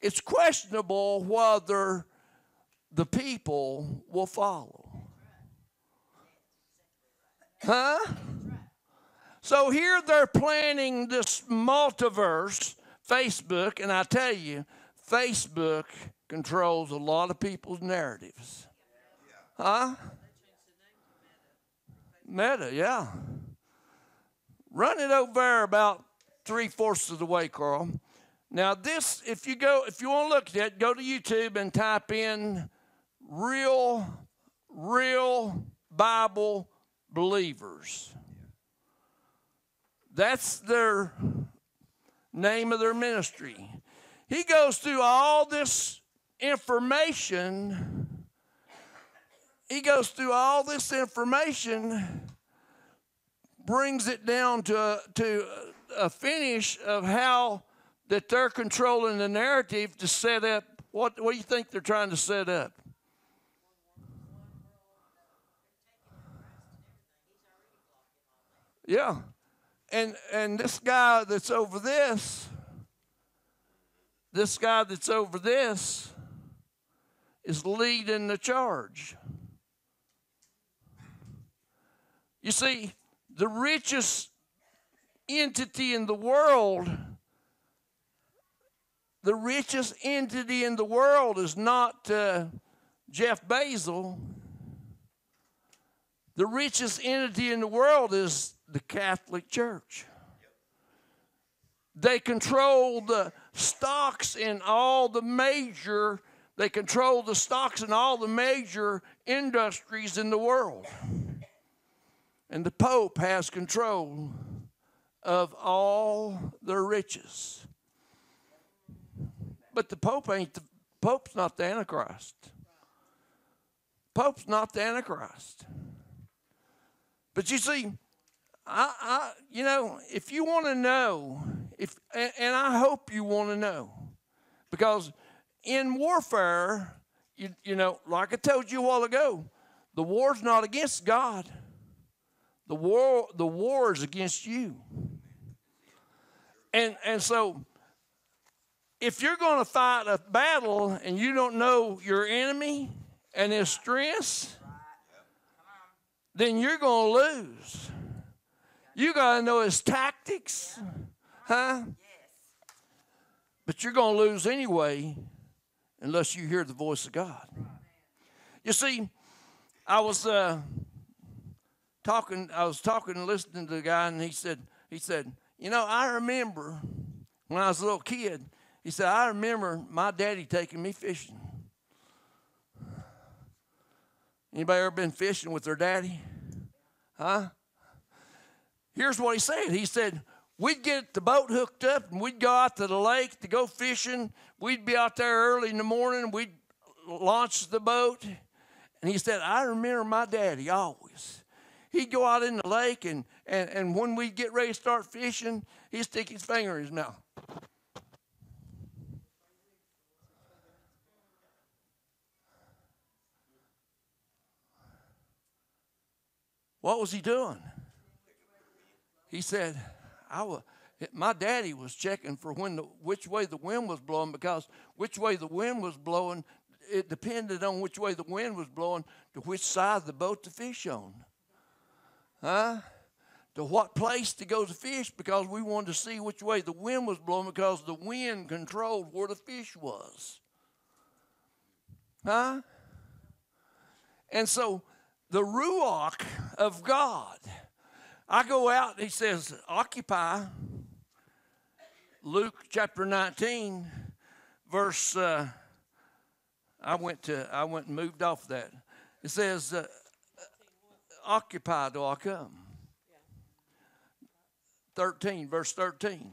C: it's questionable whether the people will follow. Huh? So here they're planning this multiverse, Facebook, and I tell you, Facebook controls a lot of people's narratives. Huh? Meta, yeah. Run it over there about three fourths of the way, Carl. Now, this, if you go, if you want to look at it, go to YouTube and type in real, real Bible believers. That's their name of their ministry. He goes through all this information. He goes through all this information brings it down to, to a finish of how that they're controlling the narrative to set up what, what do you think they're trying to set up? Yeah. And and this guy that's over this, this guy that's over this is leading the charge. You see, the richest entity in the world, the richest entity in the world is not uh, Jeff Bezos. The richest entity in the world is the Catholic Church. They control the stocks in all the major, they control the stocks in all the major industries in the world. And the Pope has control of all their riches. But the Pope ain't the Pope's not the Antichrist. Pope's not the Antichrist. But you see, I, I you know, if you want to know, if and, and I hope you want to know, because in warfare, you, you know, like I told you a while ago, the war's not against God. The war, the war is against you. And, and so, if you're going to fight a battle and you don't know your enemy and his strengths, then you're going to lose. You got to know his tactics, huh? But you're going to lose anyway unless you hear the voice of God. You see, I was uh, talking, I was talking and listening to the guy, and he said, he said, You know, I remember when I was a little kid, he said, I remember my daddy taking me fishing. Anybody ever been fishing with their daddy? Huh? Here's what he said. He said, We'd get the boat hooked up and we'd go out to the lake to go fishing. We'd be out there early in the morning. We'd launch the boat. And he said, I remember my daddy always. He'd go out in the lake, and, and, and when we'd get ready to start fishing, he'd stick his finger in his mouth. What was he doing? He said, I was, my daddy was checking for when the, which way the wind was blowing because which way the wind was blowing, it depended on which way the wind was blowing to which side of the boat to fish on. Huh? To what place to go to fish because we wanted to see which way the wind was blowing because the wind controlled where the fish was. Huh? And so the Ruach of God. I go out, he says, occupy. Luke chapter 19, verse, uh, I went to, I went and moved off that. It says, uh, occupy do I come. 13, verse 13.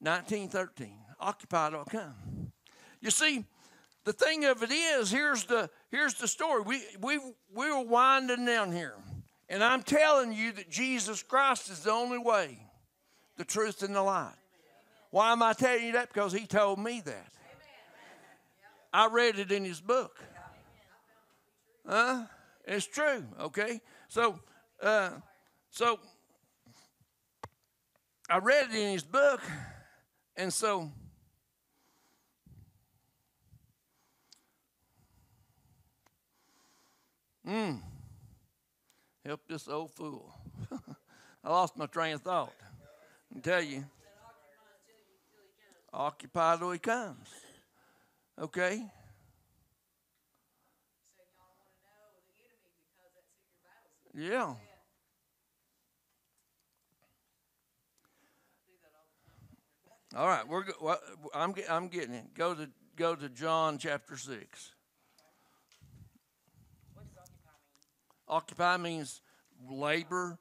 C: 19, 13. Occupy do I come. You see, the thing of it is, here's the here's the story. We we we were winding down here, and I'm telling you that Jesus Christ is the only way, the truth, and the light. Why am I telling you that? Because He told me that. I read it in His book. Huh? It's true. Okay. So, uh, so I read it in His book, and so. Mm. Help this old fool. I lost my train of thought. I tell you. Occupy till he comes. Okay? Yeah. All right, we're well, I'm I'm getting it. Go to go to John chapter six. Occupy means labor,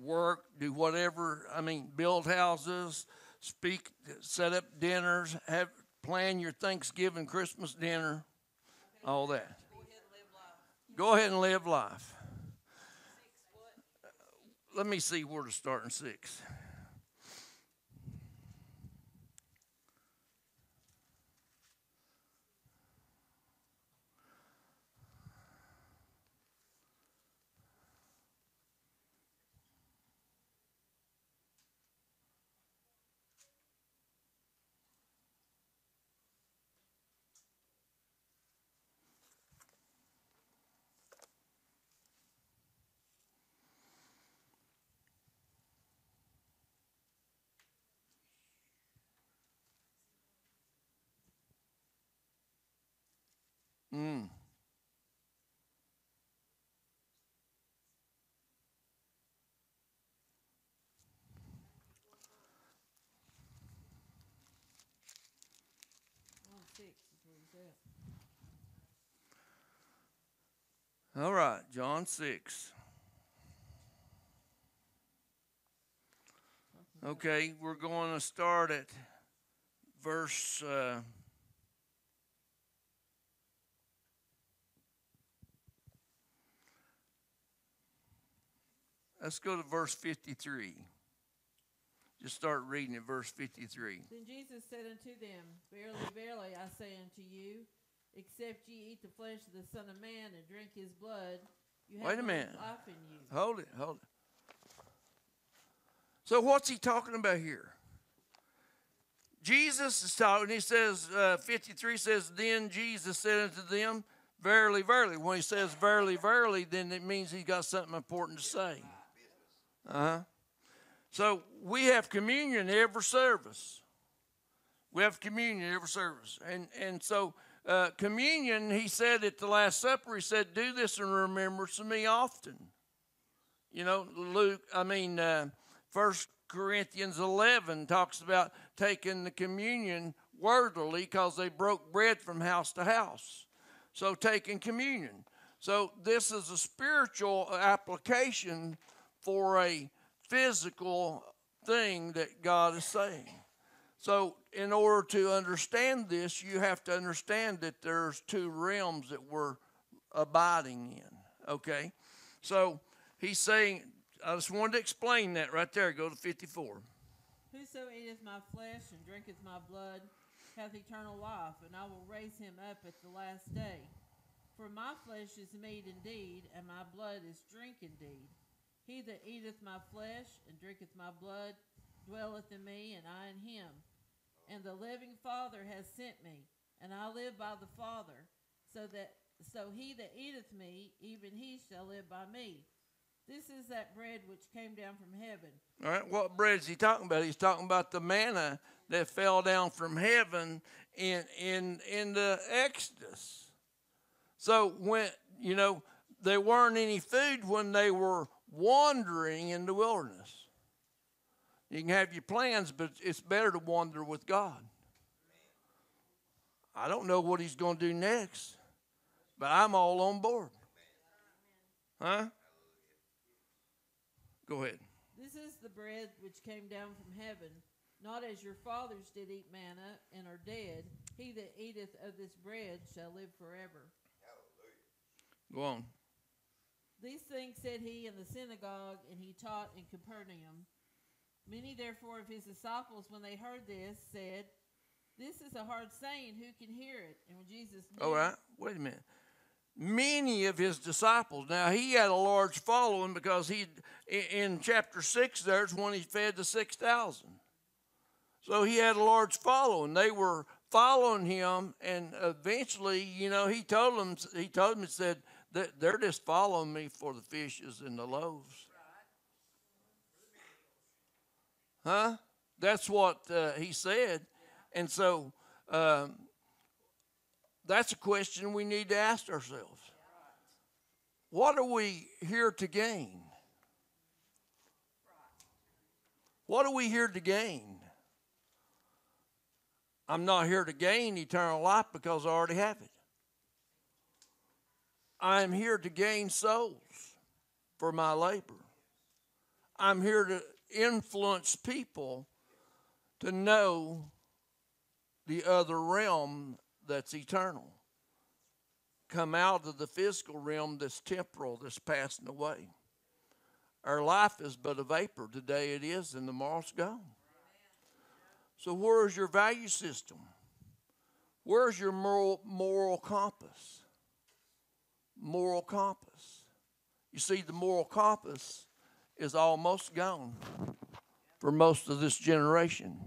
C: work, do whatever. I mean, build houses, speak, set up dinners, have plan your Thanksgiving, Christmas dinner, all that. Go ahead and live life. Let me see where to start in six. Mm. All right, John 6. Okay, we're going to start at verse. Uh, let's go to verse 53. Just start reading at verse 53.
A: Then Jesus said unto them, Verily, verily, I say unto you, except ye eat the flesh of the Son of Man and drink his blood, you have
C: Wait a minute.
A: life in you.
C: Hold it, hold it. So, what's he talking about here? Jesus is talking, he says, uh, 53 says, Then Jesus said unto them, Verily, verily. When he says verily, verily, then it means he's got something important to say. Uh huh. So, we have communion every service. We have communion every service. And, and so, uh, communion, he said at the Last Supper, he said, Do this in remembrance of me often. You know, Luke, I mean, uh, First Corinthians 11 talks about taking the communion worthily because they broke bread from house to house. So, taking communion. So, this is a spiritual application for a physical thing that God is saying. So, in order to understand this, you have to understand that there's two realms that we're abiding in. Okay? So, he's saying, I just wanted to explain that right there. Go to 54.
A: Whoso eateth my flesh and drinketh my blood hath eternal life, and I will raise him up at the last day. For my flesh is meat indeed, and my blood is drink indeed. He that eateth my flesh and drinketh my blood dwelleth in me, and I in him. And the living Father has sent me, and I live by the Father, so that so he that eateth me, even he shall live by me. This is that bread which came down from heaven.
C: All right, what bread is he talking about? He's talking about the manna that fell down from heaven in in in the Exodus. So when you know there weren't any food when they were wandering in the wilderness. You can have your plans, but it's better to wander with God. I don't know what he's going to do next, but I'm all on board. Huh? Go ahead.
A: This is the bread which came down from heaven, not as your fathers did eat manna and are dead. He that eateth of this bread shall live forever. Hallelujah.
C: Go on.
A: These things said he in the synagogue, and he taught in Capernaum. Many therefore of his disciples, when they heard this, said, This is a hard saying, who can hear it? And when Jesus
C: All right, oh, wait a minute. Many of his disciples. Now he had a large following because he, in chapter six, there's when he fed the six thousand. So he had a large following. They were following him, and eventually, you know, he told them. He told them. He said they're just following me for the fishes and the loaves. Huh? That's what uh, he said, and so. Um, that's a question we need to ask ourselves. What are we here to gain? What are we here to gain? I'm not here to gain eternal life because I already have it. I am here to gain souls for my labor. I'm here to influence people to know the other realm that's eternal. Come out of the physical realm that's temporal, that's passing away. Our life is but a vapor. Today it is, and tomorrow's gone. So, where's your value system? Where's your moral, moral compass? Moral compass. You see, the moral compass is almost gone for most of this generation.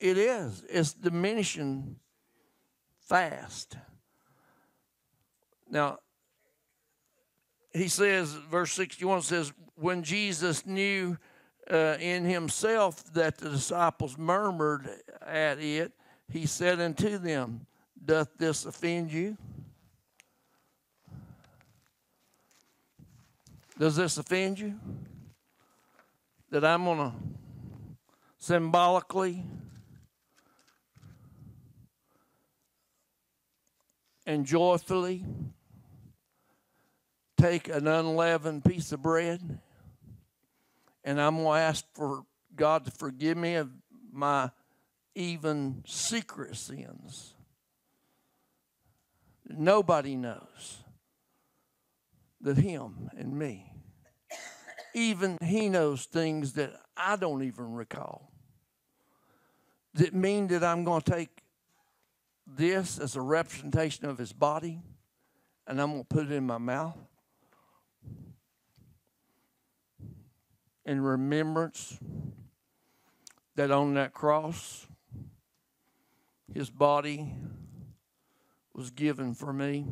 C: It is. It's diminishing fast. Now, he says, verse 61 says, when Jesus knew uh, in himself that the disciples murmured at it, he said unto them, Doth this offend you? Does this offend you? That I'm going to symbolically and joyfully take an unleavened piece of bread and I'm going to ask for God to forgive me of my even secret sins. Nobody knows that Him and me. Even He knows things that I don't even recall. That mean that I'm going to take this as a representation of his body, and I'm going to put it in my mouth in remembrance that on that cross, his body was given for me.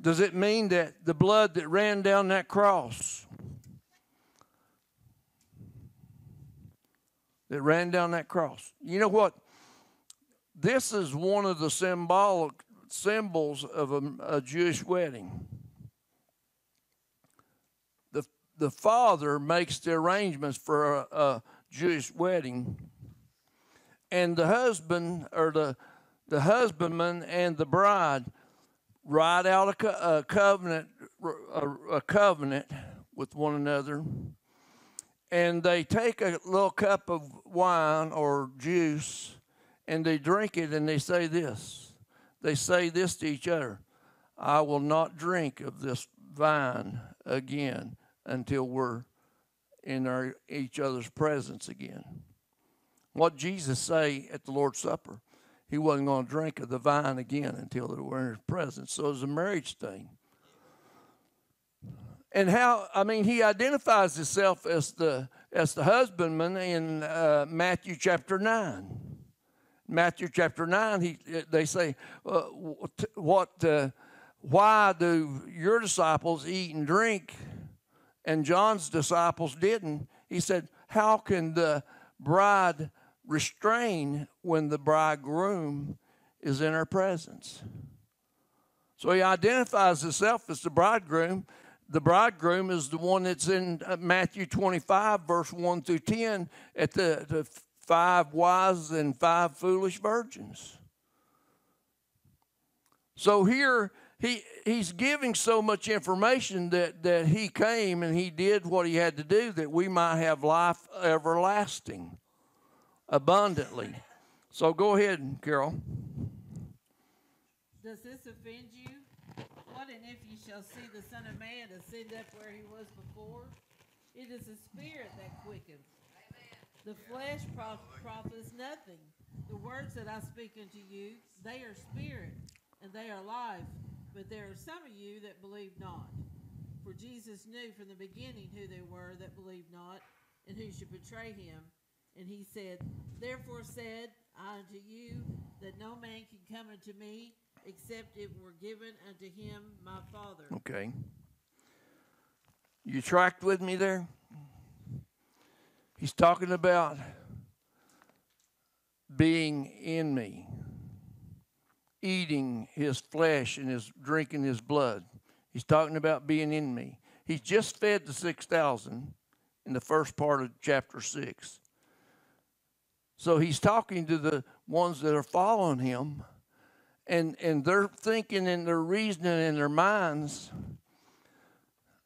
C: Does it mean that the blood that ran down that cross, that ran down that cross, you know what? This is one of the symbolic symbols of a, a Jewish wedding. The the father makes the arrangements for a, a Jewish wedding, and the husband or the the husbandman and the bride write out a, co- a covenant a, a covenant with one another, and they take a little cup of wine or juice, and they drink it, and they say this. They say this to each other: "I will not drink of this vine again until we're in our each other's presence again." What Jesus say at the Lord's Supper? He wasn't going to drink of the vine again until they were in his presence. So it was a marriage thing. And how I mean, he identifies himself as the as the husbandman in uh, Matthew chapter nine. Matthew chapter nine, he they say, uh, what, uh, why do your disciples eat and drink, and John's disciples didn't? He said, how can the bride restrain when the bridegroom is in her presence? So he identifies himself as the bridegroom the bridegroom is the one that's in uh, Matthew 25, verse 1 through 10, at the, the five wise and five foolish virgins. So here he he's giving so much information that, that he came and he did what he had to do that we might have life everlasting abundantly. So go ahead, Carol.
A: Does this offend you? What and if you shall see the Son of Man ascend up where he was before? It is the Spirit that quickens. The flesh prof- profits nothing. The words that I speak unto you, they are spirit and they are life. But there are some of you that believe not. For Jesus knew from the beginning who they were that believed not, and who should betray him. And he said, Therefore said I unto you that no man can come unto me except it were given unto him my Father.
C: Okay. You tracked with me there? He's talking about being in me, eating his flesh and his drinking his blood. He's talking about being in me. He's just fed the 6,000 in the first part of chapter 6. So he's talking to the ones that are following him, and, and they're thinking and they're reasoning in their minds.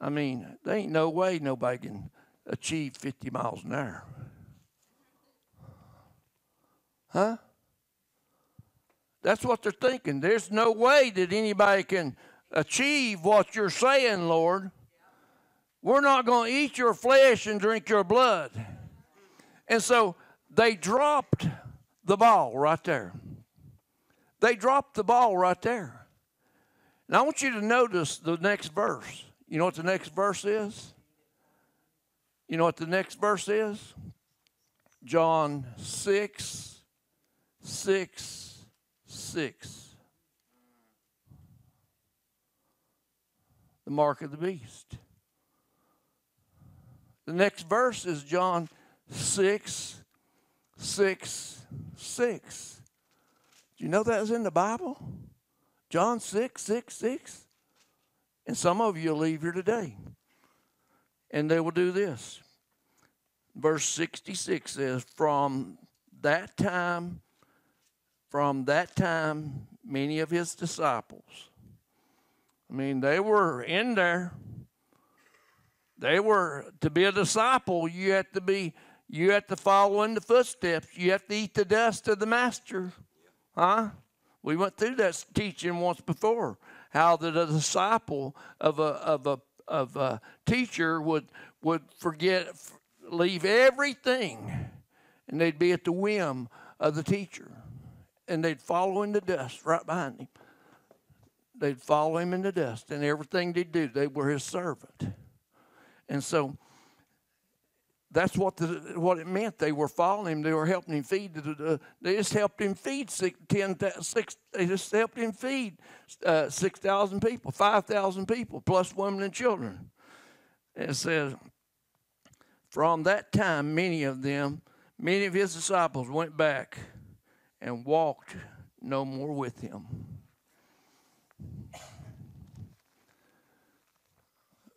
C: I mean, there ain't no way nobody can achieve 50 miles an hour. Huh? That's what they're thinking. There's no way that anybody can achieve what you're saying, Lord. We're not going to eat your flesh and drink your blood. And so they dropped the ball right there. They dropped the ball right there. And I want you to notice the next verse. You know what the next verse is? You know what the next verse is? John 6, 6, 6. The mark of the beast. The next verse is John 6, 6, 6. Do you know that's in the Bible? John 6, 6, 6. And some of you will leave here today and they will do this. Verse 66 says, From that time, from that time, many of his disciples, I mean, they were in there. They were, to be a disciple, you have to be, you have to follow in the footsteps. You have to eat the dust of the master. Huh? We went through that teaching once before. How that a disciple of a, of a of a teacher would would forget leave everything and they'd be at the whim of the teacher and they'd follow in the dust right behind him they'd follow him in the dust and everything they do they were his servant and so that's what the what it meant. They were following him. They were helping him feed. They just helped him feed six, ten, six. They just helped him feed uh, six thousand people, five thousand people, plus women and children. It says, from that time, many of them, many of his disciples, went back and walked no more with him.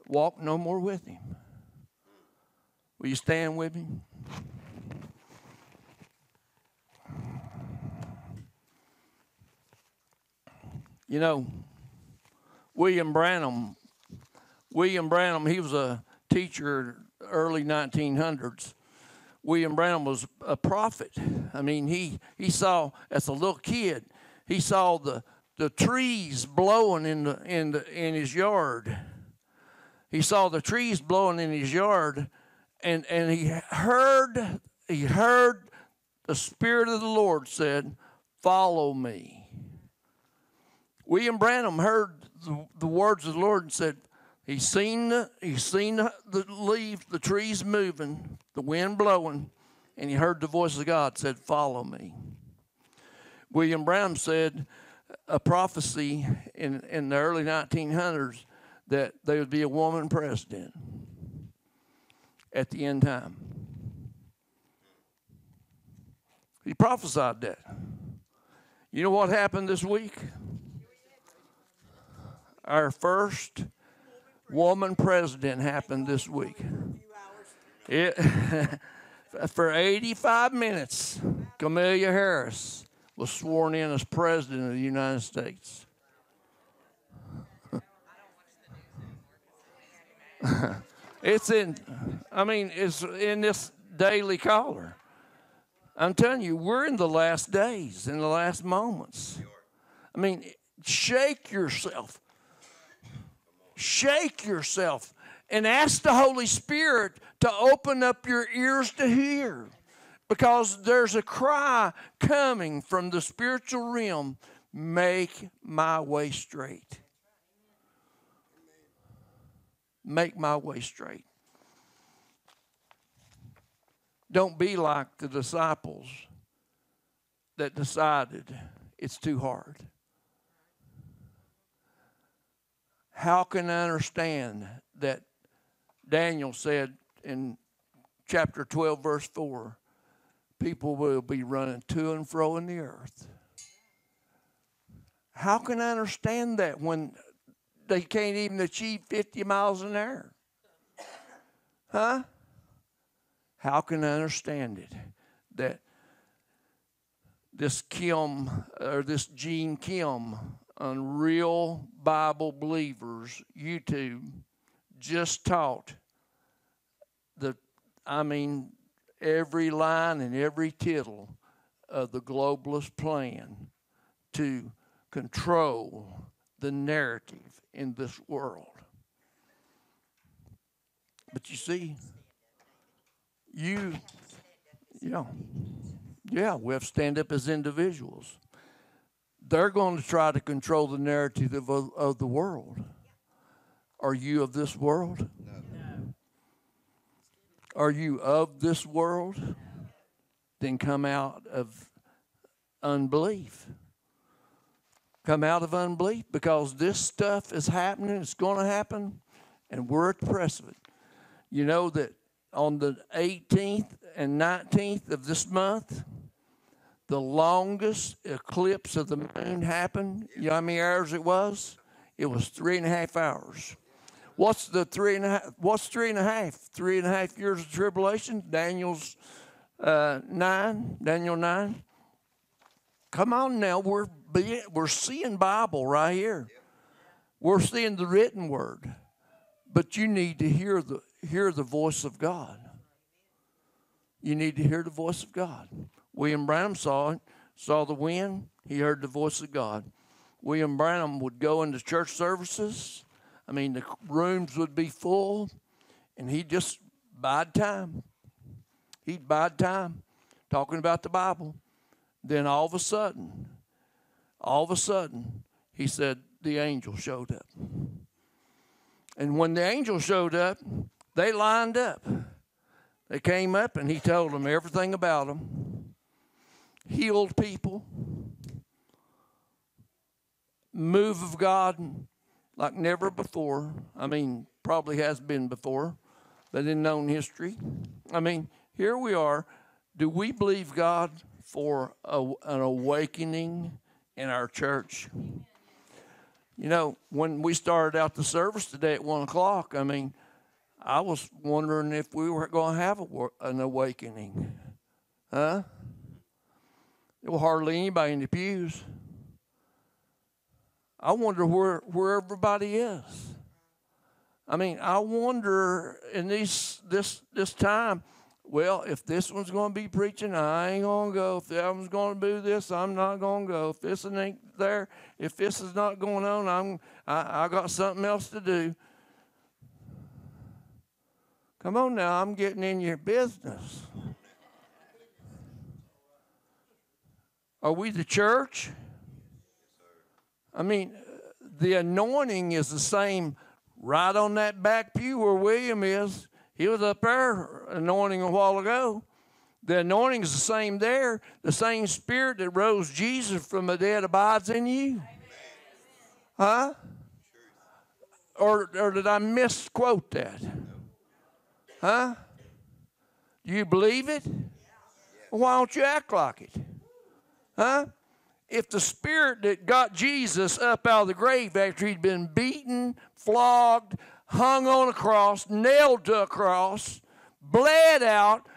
C: Walked no more with him. Will you stand with me? You know, William Branham, William Branham, he was a teacher early 1900s. William Branham was a prophet. I mean, he, he saw, as a little kid, he saw the, the trees blowing in, the, in, the, in his yard. He saw the trees blowing in his yard, and, and he heard he heard the Spirit of the Lord said, Follow me. William Branham heard the, the words of the Lord and said, "He seen the, he's seen the, the leaves, the trees moving, the wind blowing, and he heard the voice of God said, Follow me. William Branham said a prophecy in, in the early 1900s that there would be a woman president at the end time. He prophesied that. You know what happened this week? Our first woman president happened this week. It, for 85 minutes, Kamala Harris was sworn in as president of the United States. it's in, I mean, it's in this daily caller. I'm telling you, we're in the last days, in the last moments. I mean, shake yourself. Shake yourself and ask the Holy Spirit to open up your ears to hear because there's a cry coming from the spiritual realm make my way straight. Make my way straight. Don't be like the disciples that decided it's too hard. How can I understand that Daniel said in chapter 12, verse 4, people will be running to and fro in the earth? How can I understand that when they can't even achieve 50 miles an hour? Huh? How can I understand it that this Kim or this Gene Kim on Real Bible Believers YouTube just taught the, I mean, every line and every tittle of the globalist plan to control the narrative in this world. But you see, you, yeah, yeah, we have to stand up as individuals they're going to try to control the narrative of, of the world. Are you of this world? No. Are you of this world? Then come out of unbelief. Come out of unbelief because this stuff is happening, it's going to happen, and we're at the precipice. You know that on the 18th and 19th of this month, the longest eclipse of the moon happened. You know how many hours it was? It was three and a half hours. What's the three and a half? What's three and a half? Three and a half years of tribulation. Daniel's uh, nine. Daniel nine. Come on now, we're being, we're seeing Bible right here. We're seeing the written word, but you need to hear the hear the voice of God. You need to hear the voice of God. William Branham saw it, saw the wind, he heard the voice of God. William Branham would go into church services. I mean, the rooms would be full, and he'd just bide time. He'd bide time talking about the Bible. Then all of a sudden, all of a sudden, he said, the angel showed up. And when the angel showed up, they lined up. They came up and he told them everything about them healed people, move of God like never before. I mean, probably has been before, but in known history. I mean, here we are. Do we believe God for a, an awakening in our church? You know, when we started out the service today at one o'clock, I mean, I was wondering if we were going to have a, an awakening. Huh? There was hardly anybody in the pews. I wonder where, where everybody is. I mean, I wonder in these this this time, well, if this one's going to be preaching, I ain't going to go. If that one's going to do this, I'm not going to go. If this one ain't there, if this is not going on, I'm I, I got something else to do. Come on now, I'm getting in your business. Are we the church? I mean, the anointing is the same right on that back pew where William is. He was up there anointing a while ago. The anointing is the same there. The same spirit that rose Jesus from the dead abides in you. Huh? Or, or did I misquote that? Huh? Do you believe it? Why don't you act like it? Huh? If the spirit that got Jesus up out of the grave after he'd been beaten, flogged, hung on a cross, nailed to a cross, bled out,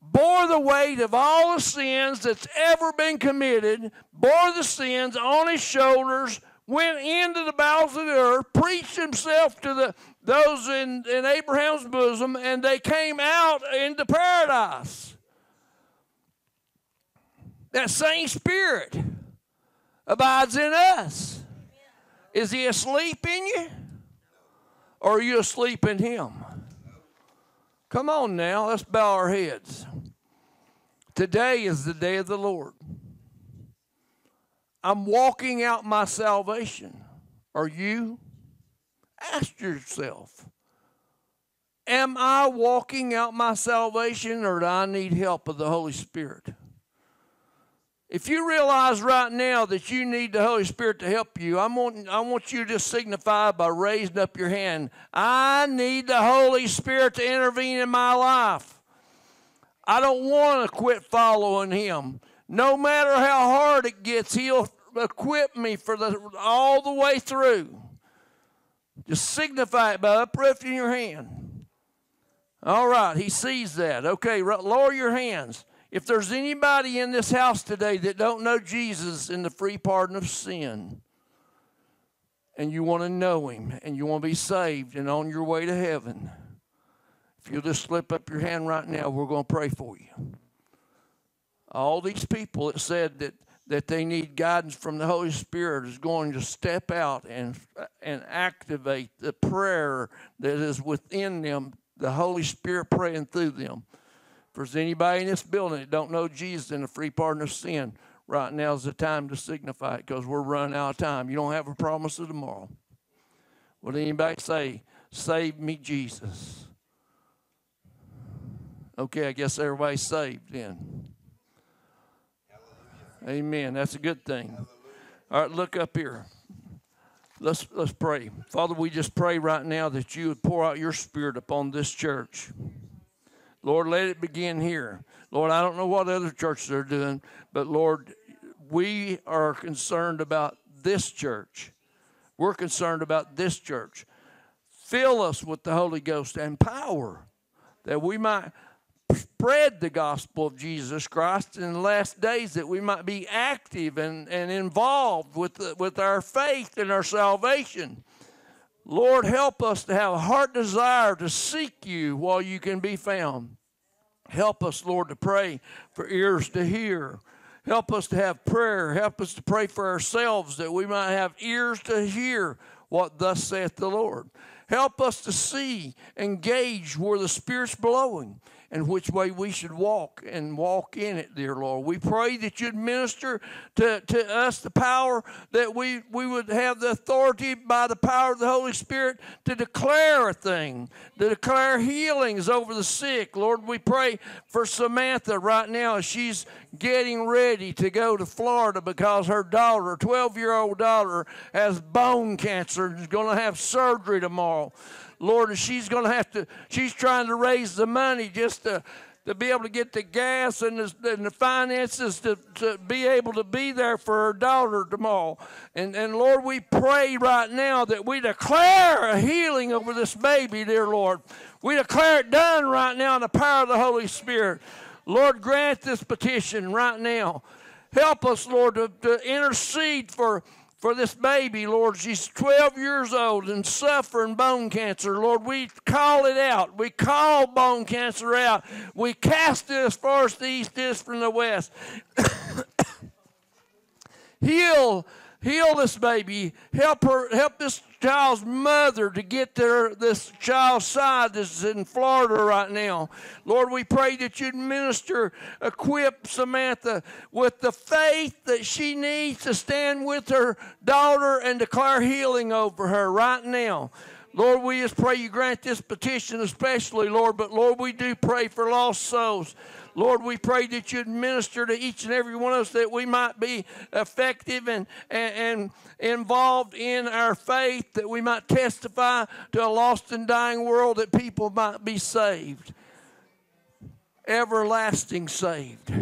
C: bore the weight of all the sins that's ever been committed, bore the sins on his shoulders, went into the bowels of the earth, preached himself to the those in, in Abraham's bosom, and they came out into paradise. That same spirit abides in us. Is he asleep in you? Or are you asleep in him? Come on now, let's bow our heads. Today is the day of the Lord. I'm walking out my salvation. Are you? Ask yourself Am I walking out my salvation or do I need help of the Holy Spirit? If you realize right now that you need the Holy Spirit to help you, I want, I want you to just signify by raising up your hand. I need the Holy Spirit to intervene in my life. I don't want to quit following Him. No matter how hard it gets, He'll equip me for the all the way through. Just signify it by uplifting your hand. All right, He sees that. Okay, lower your hands. If there's anybody in this house today that don't know Jesus in the free pardon of sin, and you want to know him and you want to be saved and on your way to heaven, if you'll just slip up your hand right now, we're going to pray for you. All these people that said that, that they need guidance from the Holy Spirit is going to step out and, and activate the prayer that is within them, the Holy Spirit praying through them. If there's anybody in this building that don't know Jesus and the free pardon of sin, right now is the time to signify it because we're running out of time. You don't have a promise of tomorrow. Would anybody say, Save me, Jesus? Okay, I guess everybody's saved then. Amen. That's a good thing. All right, look up here. Let's let's pray. Father, we just pray right now that you would pour out your spirit upon this church. Lord, let it begin here. Lord, I don't know what other churches are doing, but Lord, we are concerned about this church. We're concerned about this church. Fill us with the Holy Ghost and power that we might spread the gospel of Jesus Christ in the last days, that we might be active and, and involved with, the, with our faith and our salvation. Lord, help us to have a heart desire to seek you while you can be found. Help us, Lord, to pray for ears to hear. Help us to have prayer. Help us to pray for ourselves that we might have ears to hear what thus saith the Lord. Help us to see and gauge where the Spirit's blowing and which way we should walk and walk in it, dear Lord. We pray that you'd minister to, to us the power that we, we would have the authority by the power of the Holy Spirit to declare a thing, to declare healings over the sick. Lord, we pray for Samantha right now as she's getting ready to go to Florida because her daughter, 12 year old daughter, has bone cancer and is going to have surgery tomorrow. Lord, she's going to have to, she's trying to raise the money just to, to be able to get the gas and the, and the finances to, to be able to be there for her daughter tomorrow. And, and Lord, we pray right now that we declare a healing over this baby, dear Lord. We declare it done right now in the power of the Holy Spirit. Lord, grant this petition right now. Help us, Lord, to, to intercede for for this baby, Lord. She's 12 years old and suffering bone cancer. Lord, we call it out. We call bone cancer out. We cast it as far as the east is from the west. Heal heal this baby. Help her, help this child's mother to get to this child's side that's in Florida right now. Lord, we pray that you'd minister, equip Samantha with the faith that she needs to stand with her daughter and declare healing over her right now. Lord, we just pray you grant this petition especially, Lord, but Lord, we do pray for lost souls. Lord, we pray that you'd minister to each and every one of us that we might be effective and, and, and involved in our faith, that we might testify to a lost and dying world, that people might be saved, everlasting saved.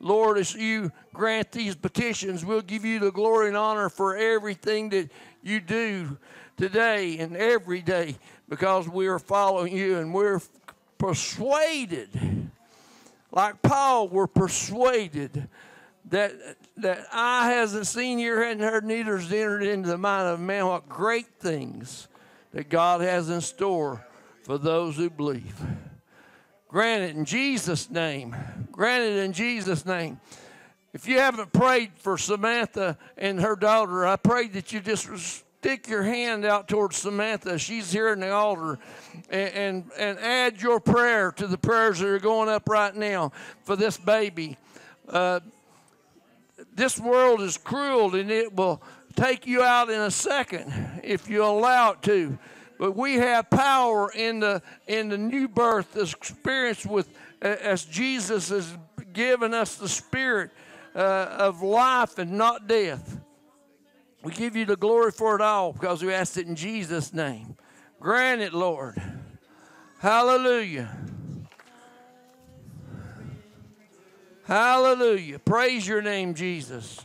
C: Lord, as you grant these petitions, we'll give you the glory and honor for everything that you do today and every day because we are following you and we're persuaded like Paul, were persuaded that that eye hasn't seen, ear hadn't heard, neither has entered into the mind of man what great things that God has in store for those who believe. Granted in Jesus' name. Granted in Jesus' name. If you haven't prayed for Samantha and her daughter, I pray that you just stick your hand out towards Samantha. She's here in the altar. And, and, and add your prayer to the prayers that are going up right now for this baby. Uh, this world is cruel and it will take you out in a second if you allow it to. But we have power in the in the new birth, experience with as Jesus has given us the spirit uh, of life and not death. We give you the glory for it all because we ask it in Jesus' name. Grant it, Lord. Hallelujah. Hallelujah. Praise your name, Jesus.